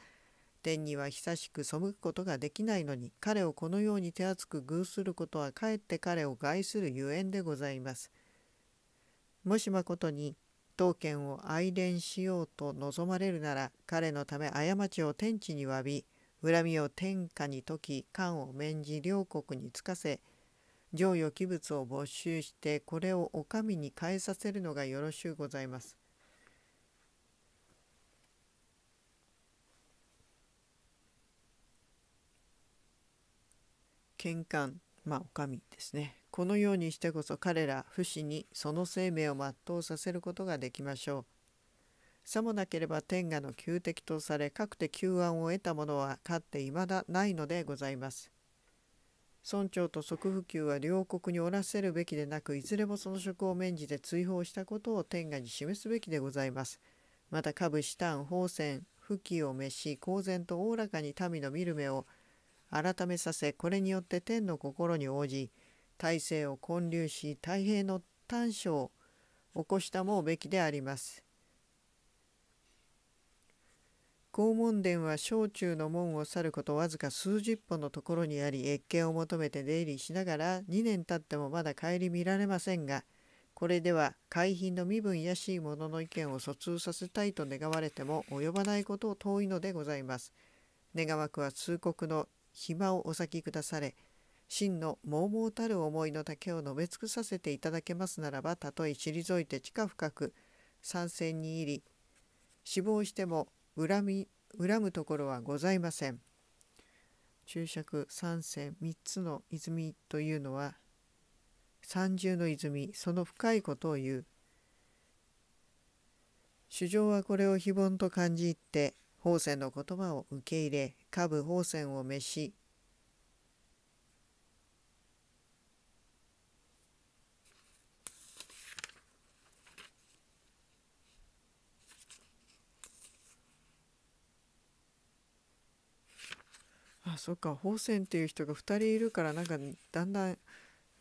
天には久しく背くことができないのに彼をこのように手厚く偶することはかえって彼を害するゆえんでございます。もしまことに当権を愛憐しようと望まれるなら彼のため過ちを天地に詫び恨みを天下に解き官を免じ両国につかせ上与器物を没収してこれをお上に返させるのがよろしゅうございます。玄関まあお上ですねこのようにしてこそ彼ら不死にその生命を全うさせることができましょう。さもなければ天下の旧敵とされかくて救安を得た者はかっていまだないのでございます。村長と側普及は両国におらせるべきでなくいずれもその職を免じて追放したことを天下に示すべきでございます。また下部士丹宝泉不起を召し公然とおおらかに民の見る目を改めさせこれによって天の心に応じ体制を建立し太平の短所を起こしたもうべきであります。黄門殿は小中の門を去ることわずか数十歩のところにあり謁見を求めて出入りしながら2年経ってもまだ顧みられませんがこれでは海浜の身分やしい者の意見を疎通させたいと願われても及ばないことを遠いのでございます。願わくは通告の暇をお咲きくだされ真の猛々たる思いの丈を述べ尽くさせていただけますならばたとえ退いて地下深く参戦に入り死亡しても恨み恨むところはございません。注釈三世三つの泉というのは三重の泉その深いことを言う。主上はこれを非凡と感じ入って法泉の言葉を受け入れ下部法泉を召しそっか宝泉っていう人が2人いるからなんかだんだん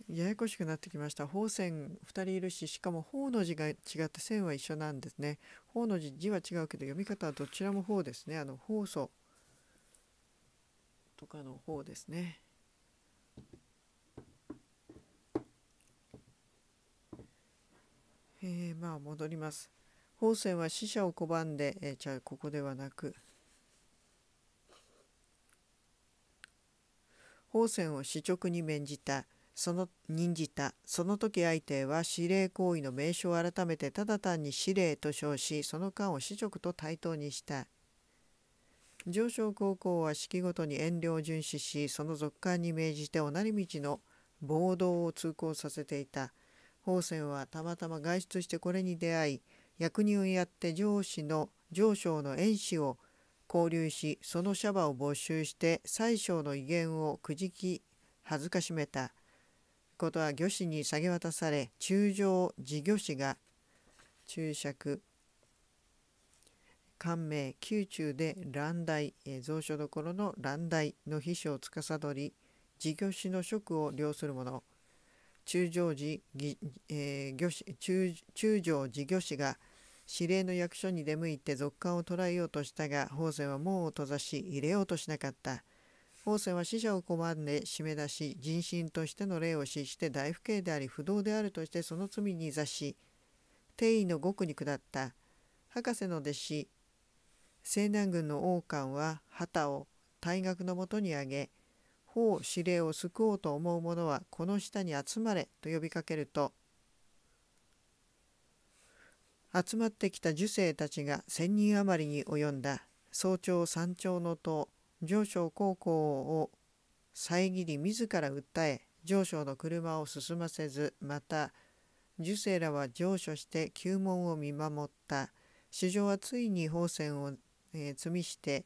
ややこしくなってきました。宝泉2人いるししかも宝の字が違って線は一緒なんですね。宝の字字は違うけど読み方はどちらも宝ですね。あの宝祖とかの方ですね。えー、まあ戻ります。宝泉は死者を拒んで、えー、じゃあここではなく宝泉を司直に免じた。その任じた。その時相手は司令行為の名称を改めてただ単に司令と称しその間を司直と対等にした。上昇高校は式ごとに遠慮を遵守しその続官に命じておなり道の暴動を通行させていた。宝泉はたまたま外出してこれに出会い役人をやって上司の上昇の縁氏を交流しそのシャバを没収して宰相の威厳をくじき恥ずかしめた。ことは御師に下げ渡され中将事業師が注釈。官名宮中で乱大蔵書どころの乱大の秘書を司り事業師の職を領する者中将寺、え、中中将事業師が指令の役所に出向いて続官を捕らえようとしたが法然は門を閉ざし入れようとしなかった。法然は死者を拒んで締め出し人心としての礼を死して大不敬であり不動であるとしてその罪に座し定位の獄に下った。博士の弟子西南軍の王冠は旗を大学のもとに上げ法指令を救おうと思う者はこの下に集まれと呼びかけると集まってきた受生たちが千人余りに及んだ。早朝山頂の塔上昇高校を遮り自ら訴え上昇の車を進ませずまた受生らは上昇して旧門を見守った。主上はついに宝泉を、えー、積みして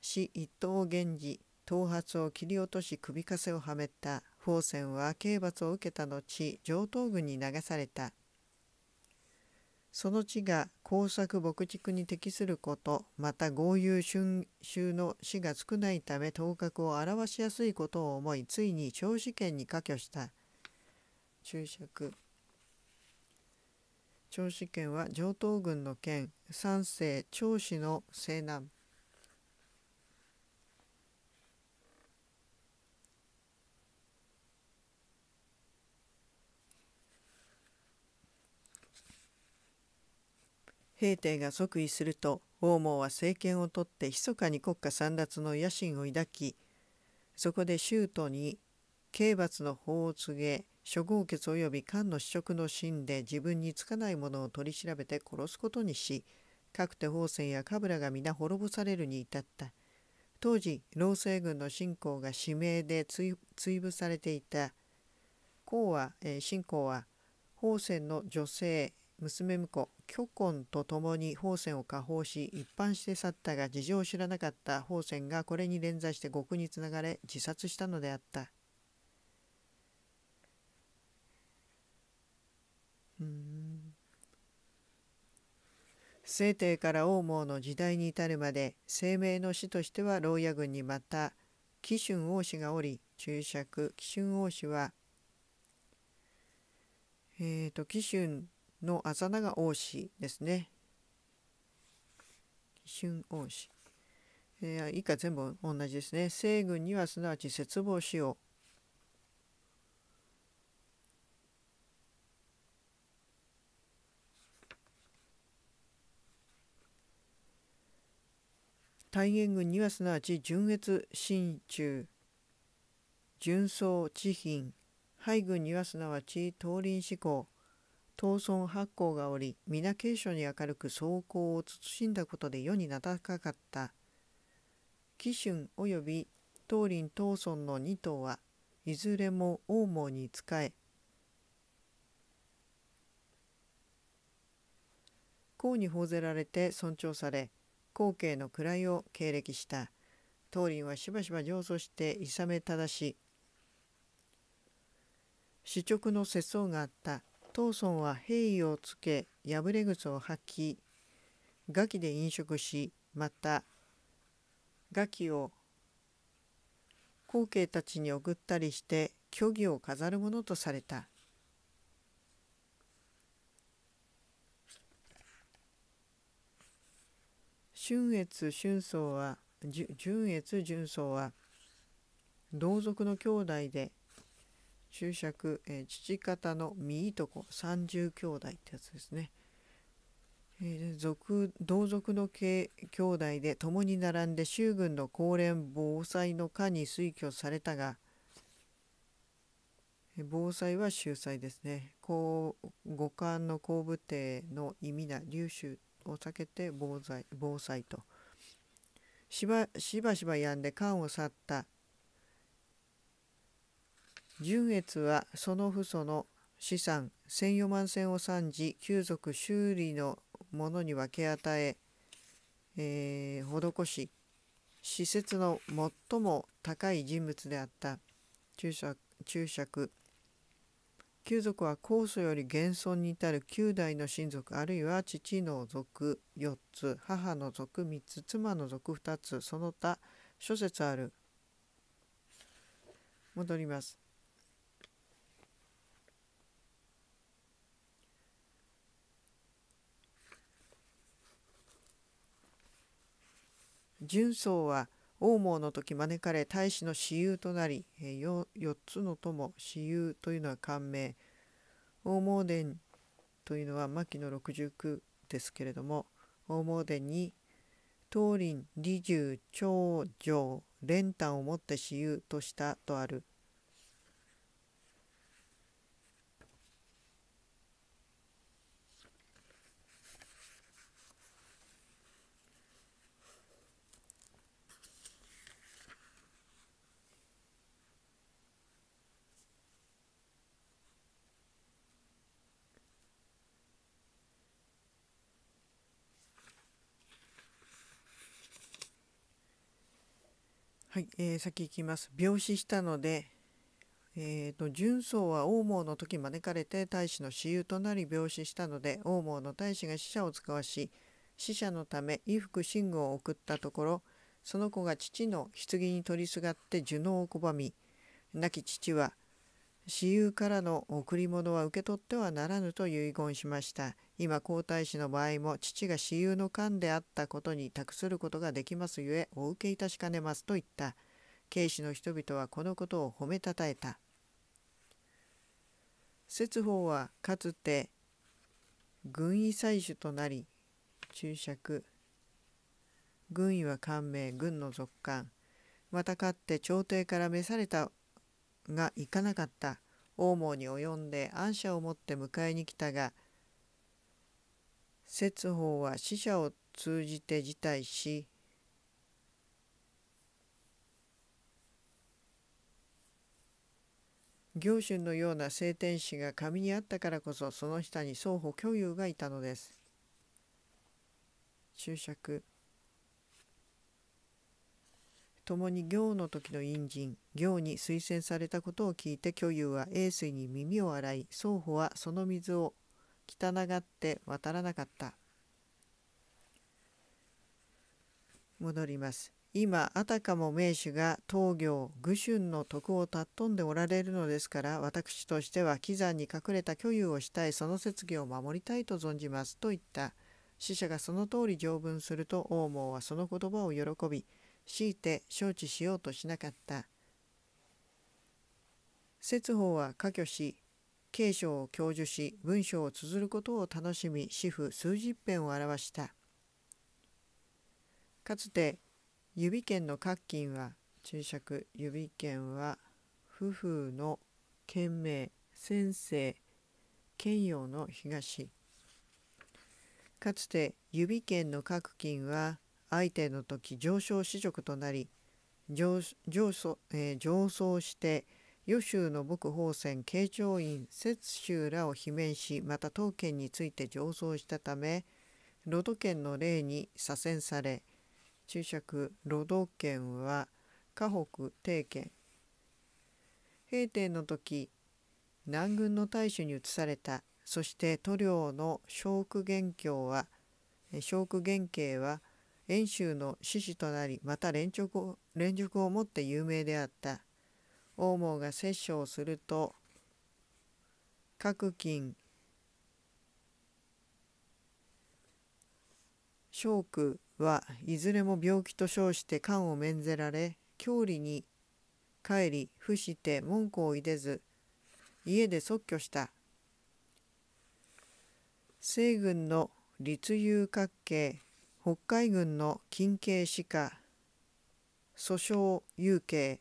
死一等源氏頭髪を切り落とし首かせをはめた。宝泉は刑罰を受けた後上等軍に流された。その地が耕作牧畜に適することまた豪遊春秋の死が少ないため頭角を表しやすいことを思いついに長子権に科挙した。注釈。長子県は上東軍の県三世長子の西南。平帝が即位すると王毛は政権を取って密かに国家簒奪の野心を抱きそこで州都に刑罰の法を告げ諸豪傑及び官の司職の臣で自分につかないものを取り調べて殺すことにし各手法泉や神楽が皆滅ぼされるに至った。当時老政軍の信仰が指名で追追捕されていた。公は、え、信仰は宝泉の女性娘婿巨根と共に宝泉を下放し一般して去ったが事情を知らなかった宝泉がこれに連座して獄につながれ自殺したのであった。聖帝から王毛の時代に至るまで生命の死としては牢屋軍にまた紀春王子がおり注釈紀春王子はえっ、ー、と紀春のあざなが王子ですね。春王子、えー、以下全部同じですね。西軍にはすなわち絶望しよう大元軍にはすなわち純越心中純装地品海軍にはすなわち東林志向東村八甲がおり皆継承に明るく走行を慎んだことで世に名高かった。紀春及び東林東村の二頭はいずれも王毛に仕え公に報ぜられて尊重され後継の位を経歴した。当林はしばしば上訴して諌め正し主直の世相があった。藤村は兵意をつけ破れ靴を履き餓鬼で飲食しまた餓鬼を後継たちに送ったりして虚偽を飾るものとされた。春越春宗は純越純宗は同族の兄弟で注釈、えー、父方の三いとこ三十兄弟ってやつですね。えー、族同族の兄弟で共に並んで州軍の高連防災の下に推挙されたが防災は秀才ですね。五冠の後部帝の意味な流州を避けて防災防災としばしばしば病んで官を去った純越はその父祖の資産1,004万銭を参じ旧族修理の者に分け与ええー、施し施設の最も高い人物であった。注釈注釈。旧族は高祖より現存に至る9代の親族あるいは父の族4つ母の族3つ妻の族2つその他諸説ある。戻ります。純宗は王毛の時招かれ大使の私有となり 4, つの友私有というのは感銘王毛殿というのは牧野六十九ですけれども大毛殿に東林李重長城練炭をもって私有としたとある。えー、先行きます。病死したので、えーと、純宗は王毛の時招かれて大使の私有となり病死したので王毛の大使が死者を使わし死者のため衣服寝具を送ったところその子が父の棺に取りすがって受能を拒み亡き父は私有からの贈り物は受け取ってはならぬと遺言しました。今皇太子の場合も父が私有の官であったことに託することができますゆえお受けいたしかねますと言った。慶氏の人々はこのことを褒めたたえた。節法はかつて軍医採取となり注釈。軍医は官名軍の属官。またかって朝廷から召されたが行かなかった。王毛に及んで安社をもって迎えに来たが節法は死者を通じて辞退し行春のような聖天使が神にあったからこそその下に双方共有がいたのです。注釈。共に行の時の隣人行に推薦されたことを聞いて巨有は栄水に耳を洗い双方はその水を汚がって渡らなかった。戻ります。今あたかも名手が東行愚春の徳を尊んでおられるのですから私としては喜山に隠れた虚有をしたいその説義を守りたいと存じますと言った。死者がその通り条文すると王毛はその言葉を喜び強いて承知しようとしなかった。説法は可挙し継承を享受し文章を綴ることを楽しみ主婦数十編を表した。かつて指剣の各金は注釈指剣は夫婦の県名先生県陽の東。かつて指剣の各金は相手の時上昇子族となり上上層、えー、上層して余州の牧法船慶長院摂州らを罷免しまた当県について上層したためロド県の例に左遷され注釈ロド県は河北定県平定の時南軍の大守に移された。そして塗料の小区元教は小区元慶は遠州の志士となりまた連直を連熟をもって有名であった。王毛が摂政をすると各金小区はいずれも病気と称して官を免ぜられ郷里に帰り伏して文句を入れず家で即居した。西軍の立遊角形北海軍の近景士下訴訟有形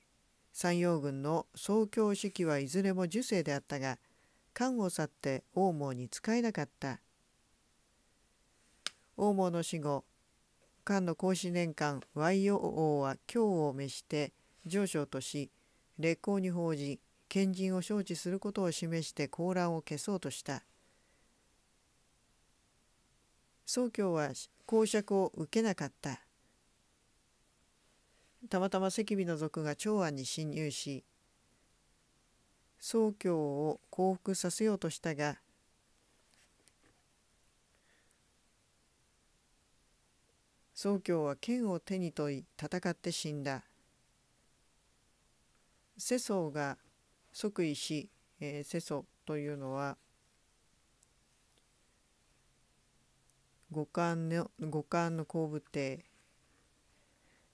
山陽軍の総教式はいずれも受精であったが官を去って王毛に仕えなかった。王毛の死後漢の孔子年間和洋王は教を召して上昇とし烈公に報じ賢人を承知することを示して高乱を消そうとした。宗教は公爵を受けなかった。たまたま赤尾の族が長安に侵入し宗教を降伏させようとしたが宗教は剣を手に取り戦って死んだ。世相が即位し、えー、世相というのは五冠の五冠の後部帝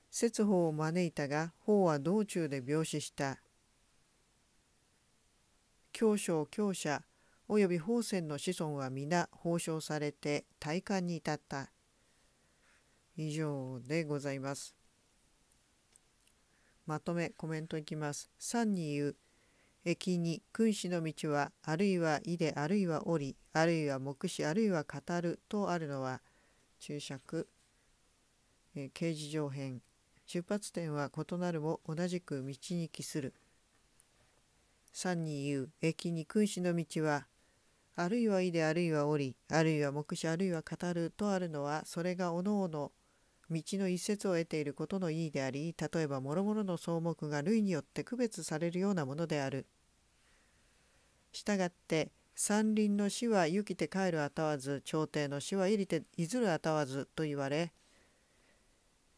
節法を招いたが法は道中で病死した。教将教者および法仙の子孫は皆褒章されて体感に至った。以上でございます。まとめコメントいきます。3に言う駅に君子の道はあるいは意であるいは折あるいは目視あるいは語るとあるのは注釈、えー、刑事上編出発点は異なるも同じく道に帰する3に言う駅に君子の道はあるいは意であるいは折あるいは目視あるいは語るとあるのはそれがおのおの道の一節を得ていることの意義であり例えば諸々の草木が類によって区別されるようなものである。したがって山林の死は生きて帰るあたわず朝廷の死は入りていずるあたわずと言われ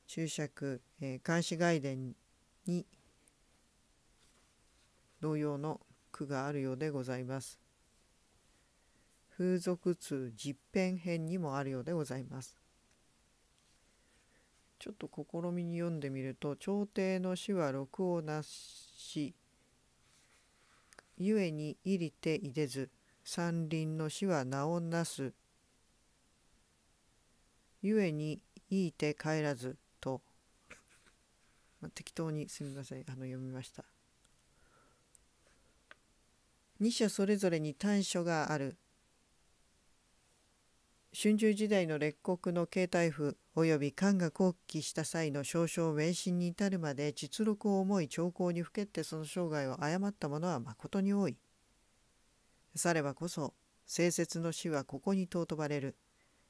注釈、えー、監視外伝に同様の句があるようでございます。風俗通実編編にもあるようでございます。ちょっと試みに読んでみると朝廷の死は禄をなし故に入りていでず山林の死は名をなす故にいいて帰らずと、まあ、適当にすみません。あの読みました。二者それぞれに短所がある。春秋時代の列国の形態譜及び漢が後期した際の少々迷信に至るまで実録を思い兆候にふけってその生涯を誤った者はまことに多い。さればこそ聖説の死はここに尊ばれる。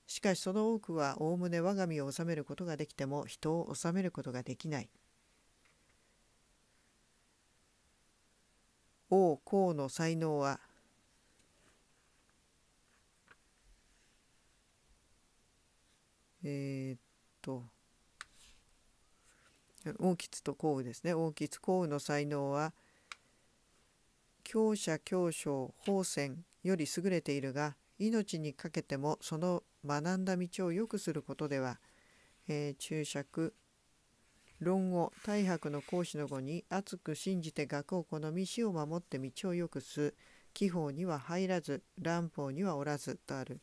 しかしその多くはおおむね我が身を治めることができても人を治めることができない。王公の才能はえー、っと王吉と項羽ですね。王吉項羽の才能は強者強将宝泉より優れているが命にかけてもその学んだ道を良くすることでは、えー、注釈論語大白の講師の語に熱く信じて学を好み死を守って道を良くす気法には入らず乱法にはおらずとある。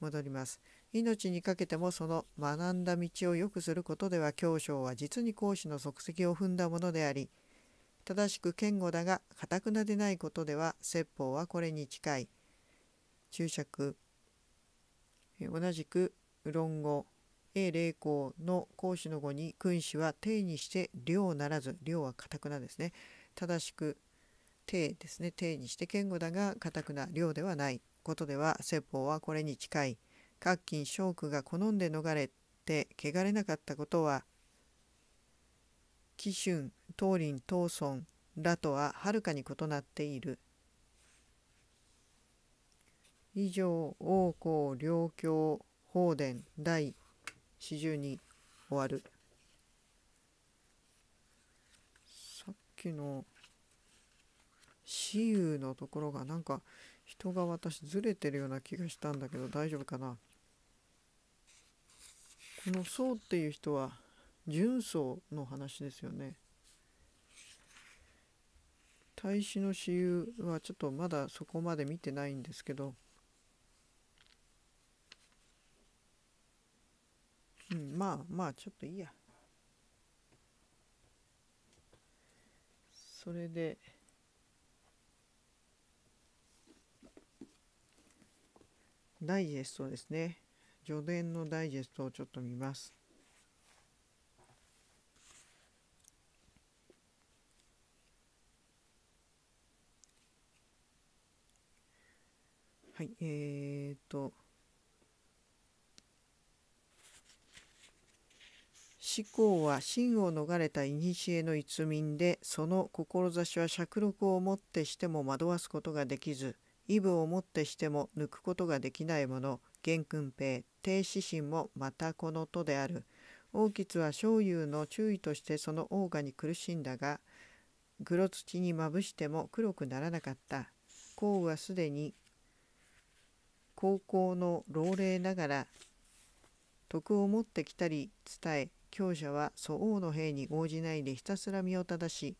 戻ります。命にかけてもその学んだ道を良くすることでは教章は実に講師の足跡を踏んだものであり正しく堅固だがかくなでないことでは説法はこれに近い。注釈。同じく論語。A 霊光の講師の語に君子は定にして量ならず量はかたくなですね。正しく定ですね。定にして堅固だがかたくな量ではないことでは説法はこれに近い。各金将区が好んで逃れて汚れなかったことは紀春東林東村らとははるかに異なっている。以上王公両教法伝第四十に終わる。さっきの私有のところがなんか人が私ずれてるような気がしたんだけど大丈夫かな？この宋っていう人は純宗の話ですよね。大使の私有はちょっとまだそこまで見てないんですけど、うん、まあまあちょっといいや。それで、ダイジェストですね。序伝のダイジェストをちょっと見ます。はい、えー、っと、思考は真を逃れた古の一民で、その志は釈録をもってしても惑わすことができず、イブをもってしても抜くことができないもの、元君平、低指針もまたこのとである。王吉は醤油の注意としてそのオーガに苦しんだが、黒土にまぶしても黒くならなかった。項羽はすでに高校の老齢ながら徳を持ってきたり伝え強者は祖王の兵に応じないでひたすら身を正し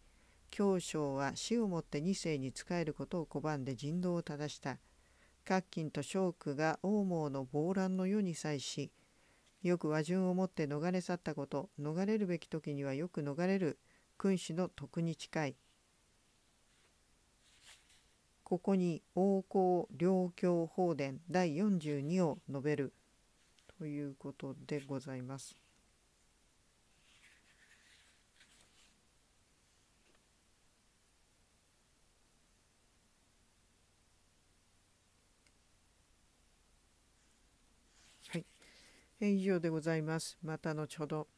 教将は死をもって二世に仕えることを拒んで人道を正した。各金と将区が王毛の暴乱の世に際しよく和順をもって逃れ去ったこと逃れるべき時にはよく逃れる君主の徳に近いここに王公両教法伝第42を述べるということでございます。以上でございます。また後ほど。